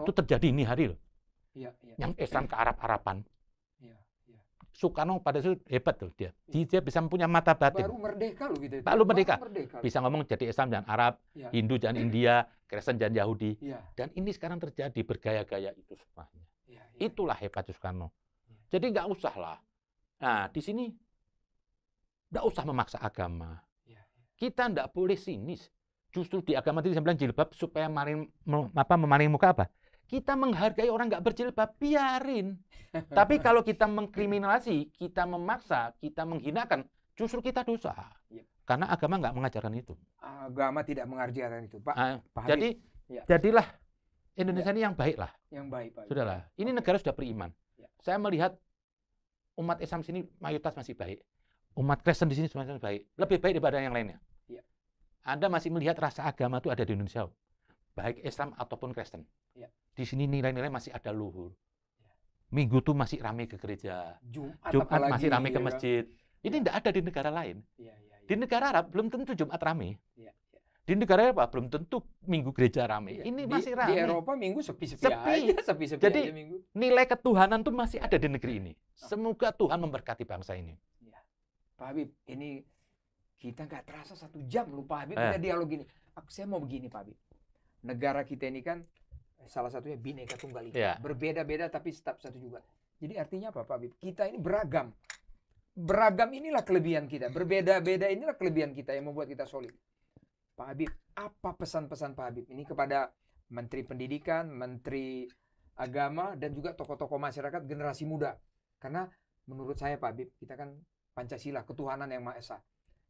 Kalau- terjadi ini hari loh. Iya, iya. Yang Islam ke Arab-Araban. Soekarno pada itu hebat tuh dia. Dia dia bisa punya mata batin. Baru merdeka loh gitu. Baru merdeka. merdeka. Bisa ngomong jadi Islam dan Arab, Iya. Hindu dan India, Kristen dan Yahudi. Iya, Dan ini sekarang terjadi bergaya-gaya itu semuanya. iya, iya. Itulah hebat Soekarno. Iya. Jadi nggak usah lah. Nah, di sini nggak usah memaksa agama. Iya. Kita nggak boleh sinis. Justru di agama tadi saya bilang jilbab supaya maling, apa, memaling muka apa? Kita menghargai orang nggak berjilbab, biarin. Tapi kalau kita mengkriminalisasi, kita memaksa, kita menghinakan, justru kita dosa. Iya. Karena agama nggak mengajarkan itu. Agama tidak mengajarkan itu, Pak. Ah, Pak jadi Ya. jadilah Indonesia ini yang baik lah. yang baik, Pak. Sudahlah, ini negara sudah beriman. Ya. Saya melihat umat Islam sini mayoritas masih baik. Umat Kristen di sini semuanya baik. Lebih baik daripada yang lainnya. Ya. Anda masih melihat rasa agama itu ada di Indonesia. Baik Islam ataupun Kristen. Ya. Di sini nilai-nilai masih ada luhur. Ya. Minggu tuh masih ramai ke gereja. Jumat, Jumat masih ramai ke ya kan? masjid. Ini Ya. tidak ada di negara lain. Iya, iya, Di iya. negara Arab belum tentu Jumat ramai. Iya, iya. Di negara apa belum tentu Minggu gereja ramai. Iya. Ini Di- masih Di ramai. Eropa minggu sepi-sepi Sepi. aja, sepi-sepi Jadi, aja minggu. nilai ketuhanan tuh masih ada di negeri ini. Oh. Semoga Tuhan memberkati bangsa ini. Pak Habib, ini kita nggak terasa satu jam loh Pak Habib Eh. kita dialog gini. Aku saya mau begini Pak Habib. Negara kita ini kan eh, salah satunya bineka tunggal ika. Iya. Berbeda-beda tapi tetap satu juga. Jadi artinya apa Pak Habib? Kita ini beragam. Beragam inilah kelebihan kita. Berbeda-beda inilah kelebihan kita yang membuat kita solid. Pak Habib, apa pesan-pesan Pak Habib ini kepada Menteri Pendidikan, Menteri Agama, dan juga tokoh-tokoh masyarakat generasi muda? Karena menurut saya Pak Habib, kita kan Pancasila, ketuhanan yang Maha Esa.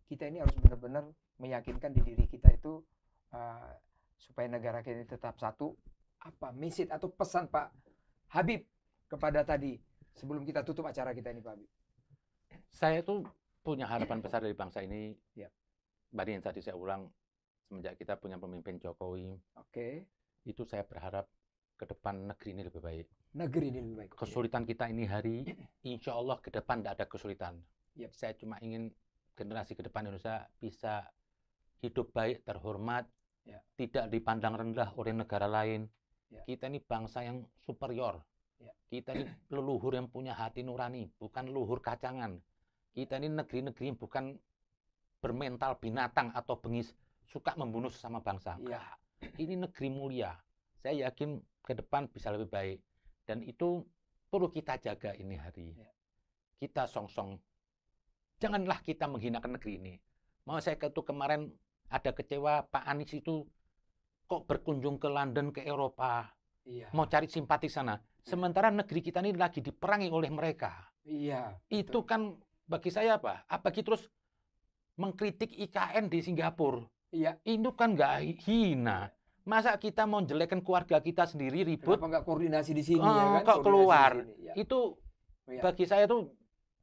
Kita ini harus benar-benar meyakinkan di diri kita itu uh, supaya negara kita ini tetap satu. Apa message atau pesan Pak Habib kepada tadi sebelum kita tutup acara kita ini Pak Habib? Saya tuh punya harapan besar dari bangsa ini. Ya. Tadi yang tadi saya ulang, semenjak kita punya pemimpin Jokowi, Oke, itu saya berharap ke depan negeri ini lebih baik. negeri ini lebih baik. Oke. Kesulitan kita ini hari, insya Allah ke depan tidak ada kesulitan. Yap. Saya cuma ingin generasi ke depan Indonesia bisa hidup baik, terhormat, Ya. tidak dipandang rendah oleh negara lain. Ya. Kita ini bangsa yang superior. Ya. Kita ini leluhur yang punya hati nurani, bukan leluhur kacangan. Kita ini negeri-negeri yang bukan bermental binatang atau bengis suka membunuh sesama bangsa. Ya. Ini negeri mulia. Saya yakin ke depan bisa lebih baik. Dan itu perlu kita jaga ini hari. Ya. Kita song-song. Janganlah kita menghinakan negeri ini. Mau saya itu kemarin ada kecewa Pak Anies itu kok berkunjung ke London ke Eropa Iya. mau cari simpati sana. Sementara negeri kita ini lagi diperangi oleh mereka. Iya. Itu kan bagi saya apa? Apa kita terus mengkritik IKN di Singapura? Iya. Itu kan nggak hina. Masa kita mau jelekkan keluarga kita sendiri ribut? Kenapa nggak koordinasi di sini Oh, ya kan? kok Koordinasi keluar? sini, ya. Itu Iya. bagi saya tuh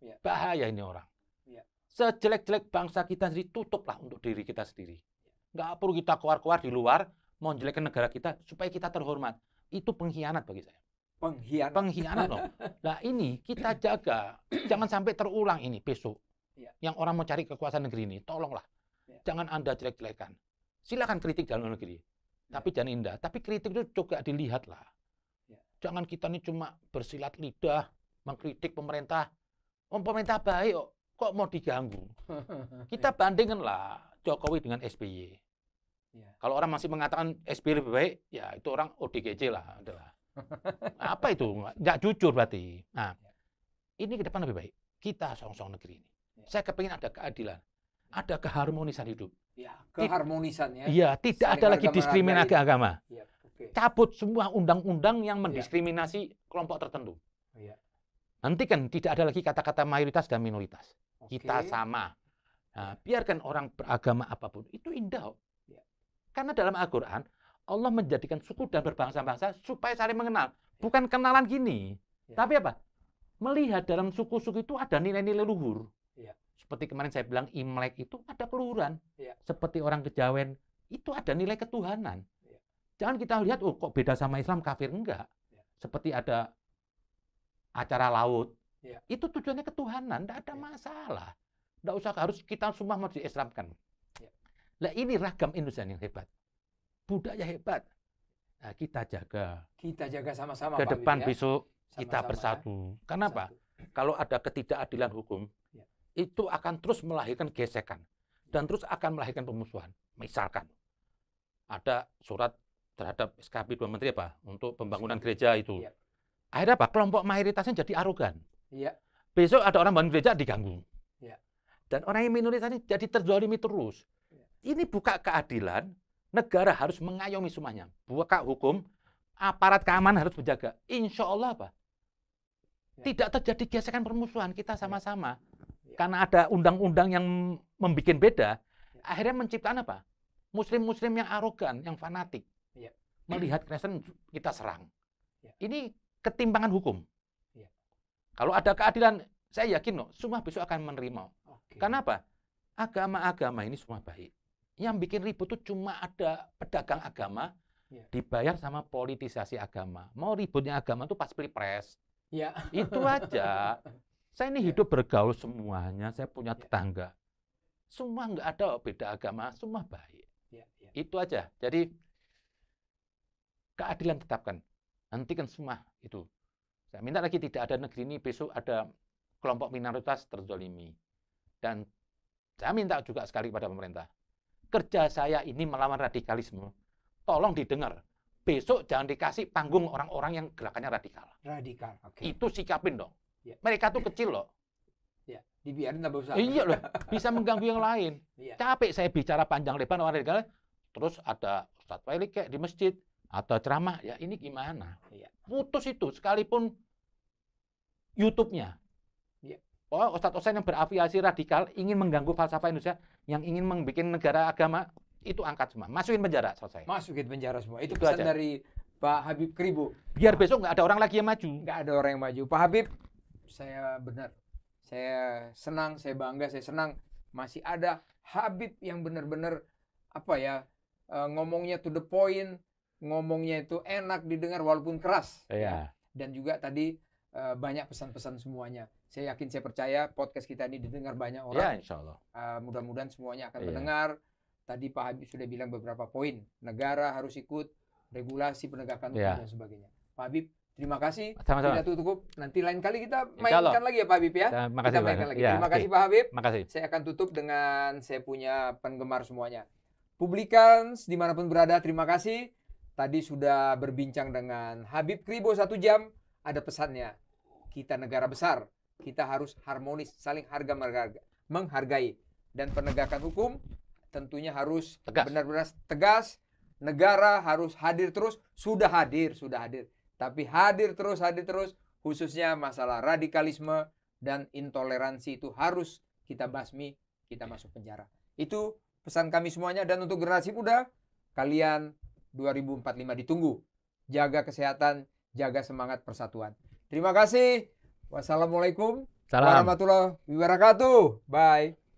Iya. bahaya ini orang. Sejelek-jelek bangsa kita sendiri tutuplah untuk diri kita sendiri. Nggak perlu kita keluar-keluar di luar mau jelekkan negara kita supaya kita terhormat. Itu pengkhianat bagi saya. Pengkhianat. Pengkhianat loh. Nah ini kita jaga, jangan sampai terulang ini besok. Iya. Yang orang mau cari kekuasaan negeri ini, tolonglah. Iya. Jangan Anda jelek-jelekan. Silakan kritik dalam negeri. Tapi jangan indah. Tapi kritik itu juga dilihatlah. Iya. Jangan kita ini cuma bersilat lidah, mengkritik pemerintah. Oh, pemerintah baik kok. Kok mau diganggu? Kita bandingkan lah Jokowi dengan SBY. Iya. Kalau orang masih mengatakan SBY lebih baik, ya itu orang ODGJ lah. Adalah. Apa itu? Nggak- jujur berarti. Nah, ini ke depan lebih baik. Kita song-song negeri ini. Ya. Saya kepingin ada keadilan. Ada keharmonisan hidup. ya, keharmonisan ya. Iya, tidak Saling ada lagi diskriminasi menghargai. agama. Iya, Oke. Cabut semua undang-undang yang mendiskriminasi kelompok tertentu. Iya. Nanti kan tidak ada lagi kata-kata mayoritas dan minoritas. Oke. Kita sama. Nah, biarkan orang beragama apa pun. Itu indah. Ya. Karena dalam Al-Quran, Allah menjadikan suku dan berbangsa-bangsa supaya saling mengenal. Bukan kenalan gini. Ya. Tapi apa? Melihat dalam suku-suku itu ada nilai-nilai luhur. Ya. Seperti kemarin saya bilang, Imlek itu ada keluhuran. Ya. Seperti orang Kejawen, itu ada nilai ketuhanan. Ya. Jangan kita lihat, oh kok beda sama Islam, kafir. Enggak. Ya. Seperti ada acara laut. Ya. Itu tujuannya ketuhanan, tidak ada Ya. masalah. Tidak usah harus kita semua mau diislamkan. Ya. Nah ini ragam Indonesia yang hebat. Budaya hebat. Nah, kita jaga. Kita jaga sama-sama Ke Pak depan ya. besok kita Sama-sama, bersatu. ya. Kenapa? Bersatu. Kalau ada ketidakadilan hukum, Ya. itu akan terus melahirkan gesekan. Dan terus akan melahirkan pemusuhan. Misalkan, ada surat terhadap SKB dua menteri apa? Untuk pembangunan gereja itu. Ya. Akhirnya apa? Kelompok mayoritasnya jadi arogan. Iya. Besok ada orang bangun gereja diganggu. Ya. Dan orang yang minoritas ini jadi terzolimi terus. Ya. Ini buka keadilan, negara harus mengayomi semuanya. Buka hukum, aparat keamanan harus menjaga. Insya Allah apa? Ya. Tidak terjadi gesekan permusuhan kita sama-sama. Ya. Karena ada undang-undang yang membuat beda, akhirnya menciptakan apa? Muslim-muslim yang arogan, yang fanatik. Ya. Melihat Kristen kita serang. Ya. Ini ketimpangan hukum. Kalau ada keadilan, saya yakin loh, semua besok akan menerima. Oke. Karena apa? Agama-agama ini semua baik. Yang bikin ribut itu cuma ada pedagang agama Ya. dibayar sama politisasi agama. Mau ributnya agama itu pas pilpres. Ya. Itu aja. Saya ini Ya. hidup bergaul semuanya. Saya punya Ya. tetangga. Semua nggak ada beda agama. Semua baik. Ya, ya. Itu aja. Jadi keadilan tetapkan. Hentikan semua itu. Saya minta lagi tidak ada negeri ini besok ada kelompok minoritas terzolimi. Dan saya minta juga sekali pada pemerintah. Kerja saya ini melawan radikalisme. Tolong didengar. Besok jangan dikasih panggung orang-orang yang gerakannya radikal. Radikal. Oke. Itu sikapin dong. Ya. Mereka tuh kecil loh. Ya. Dibiarin tambah besar. Iya loh, bisa mengganggu yang lain. Iya. Capek saya bicara panjang lebar orang radikal, terus ada Ustadz kayak di masjid atau ceramah, ya ini gimana? Iya. Putus itu, sekalipun YouTube-nya. Iya. Oh, Ustadz Ustadz yang berafiliasi radikal ingin mengganggu falsafah Indonesia, yang ingin membuat negara agama, itu angkat semua. Masukin penjara, selesai. Masukin penjara semua. Itu, Itu pesan aja. dari Pak Habib Kribo. Biar besok nggak ada orang lagi yang maju. Nggak ada orang yang maju. Pak Habib, saya benar. Saya senang, saya bangga, saya senang masih ada Habib yang benar-benar apa ya eh, ngomongnya to the point, ngomongnya itu enak didengar walaupun keras. Iya. Dan juga tadi eh, banyak pesan-pesan semuanya. Saya yakin, saya percaya podcast kita ini didengar banyak Ya, orang. insya Allah. Eh, mudah-mudahan semuanya akan Iya. mendengar. Tadi Pak Habib sudah bilang beberapa poin. Negara harus ikut regulasi penegakan hukum Iya. dan sebagainya. Pak Habib, terima kasih. Sama-sama. Tidak tutup. Nanti lain kali kita mainkan lagi ya Pak Habib ya. Terima Kita kasih mainkan banyak. lagi. Ya, Terima kasih Pak Habib. Makasih. Saya akan tutup dengan saya punya penggemar semuanya. Publikans di mana pun berada, terima kasih. Tadi sudah berbincang dengan Habib Kribo satu jam. Ada pesannya. Kita negara besar. Kita harus harmonis, saling harga mengharga- menghargai. Dan penegakan hukum tentunya harus benar-benar tegas. Negara harus hadir terus. Sudah hadir, sudah hadir. Tapi hadir terus, hadir terus. Khususnya masalah radikalisme dan intoleransi itu harus kita basmi, kita masuk penjara. Itu pesan kami semuanya dan untuk generasi muda, kalian 2045 ditunggu. Jaga kesehatan, jaga semangat persatuan. Terima kasih. Wassalamualaikum Salam. warahmatullahi wabarakatuh. Bye.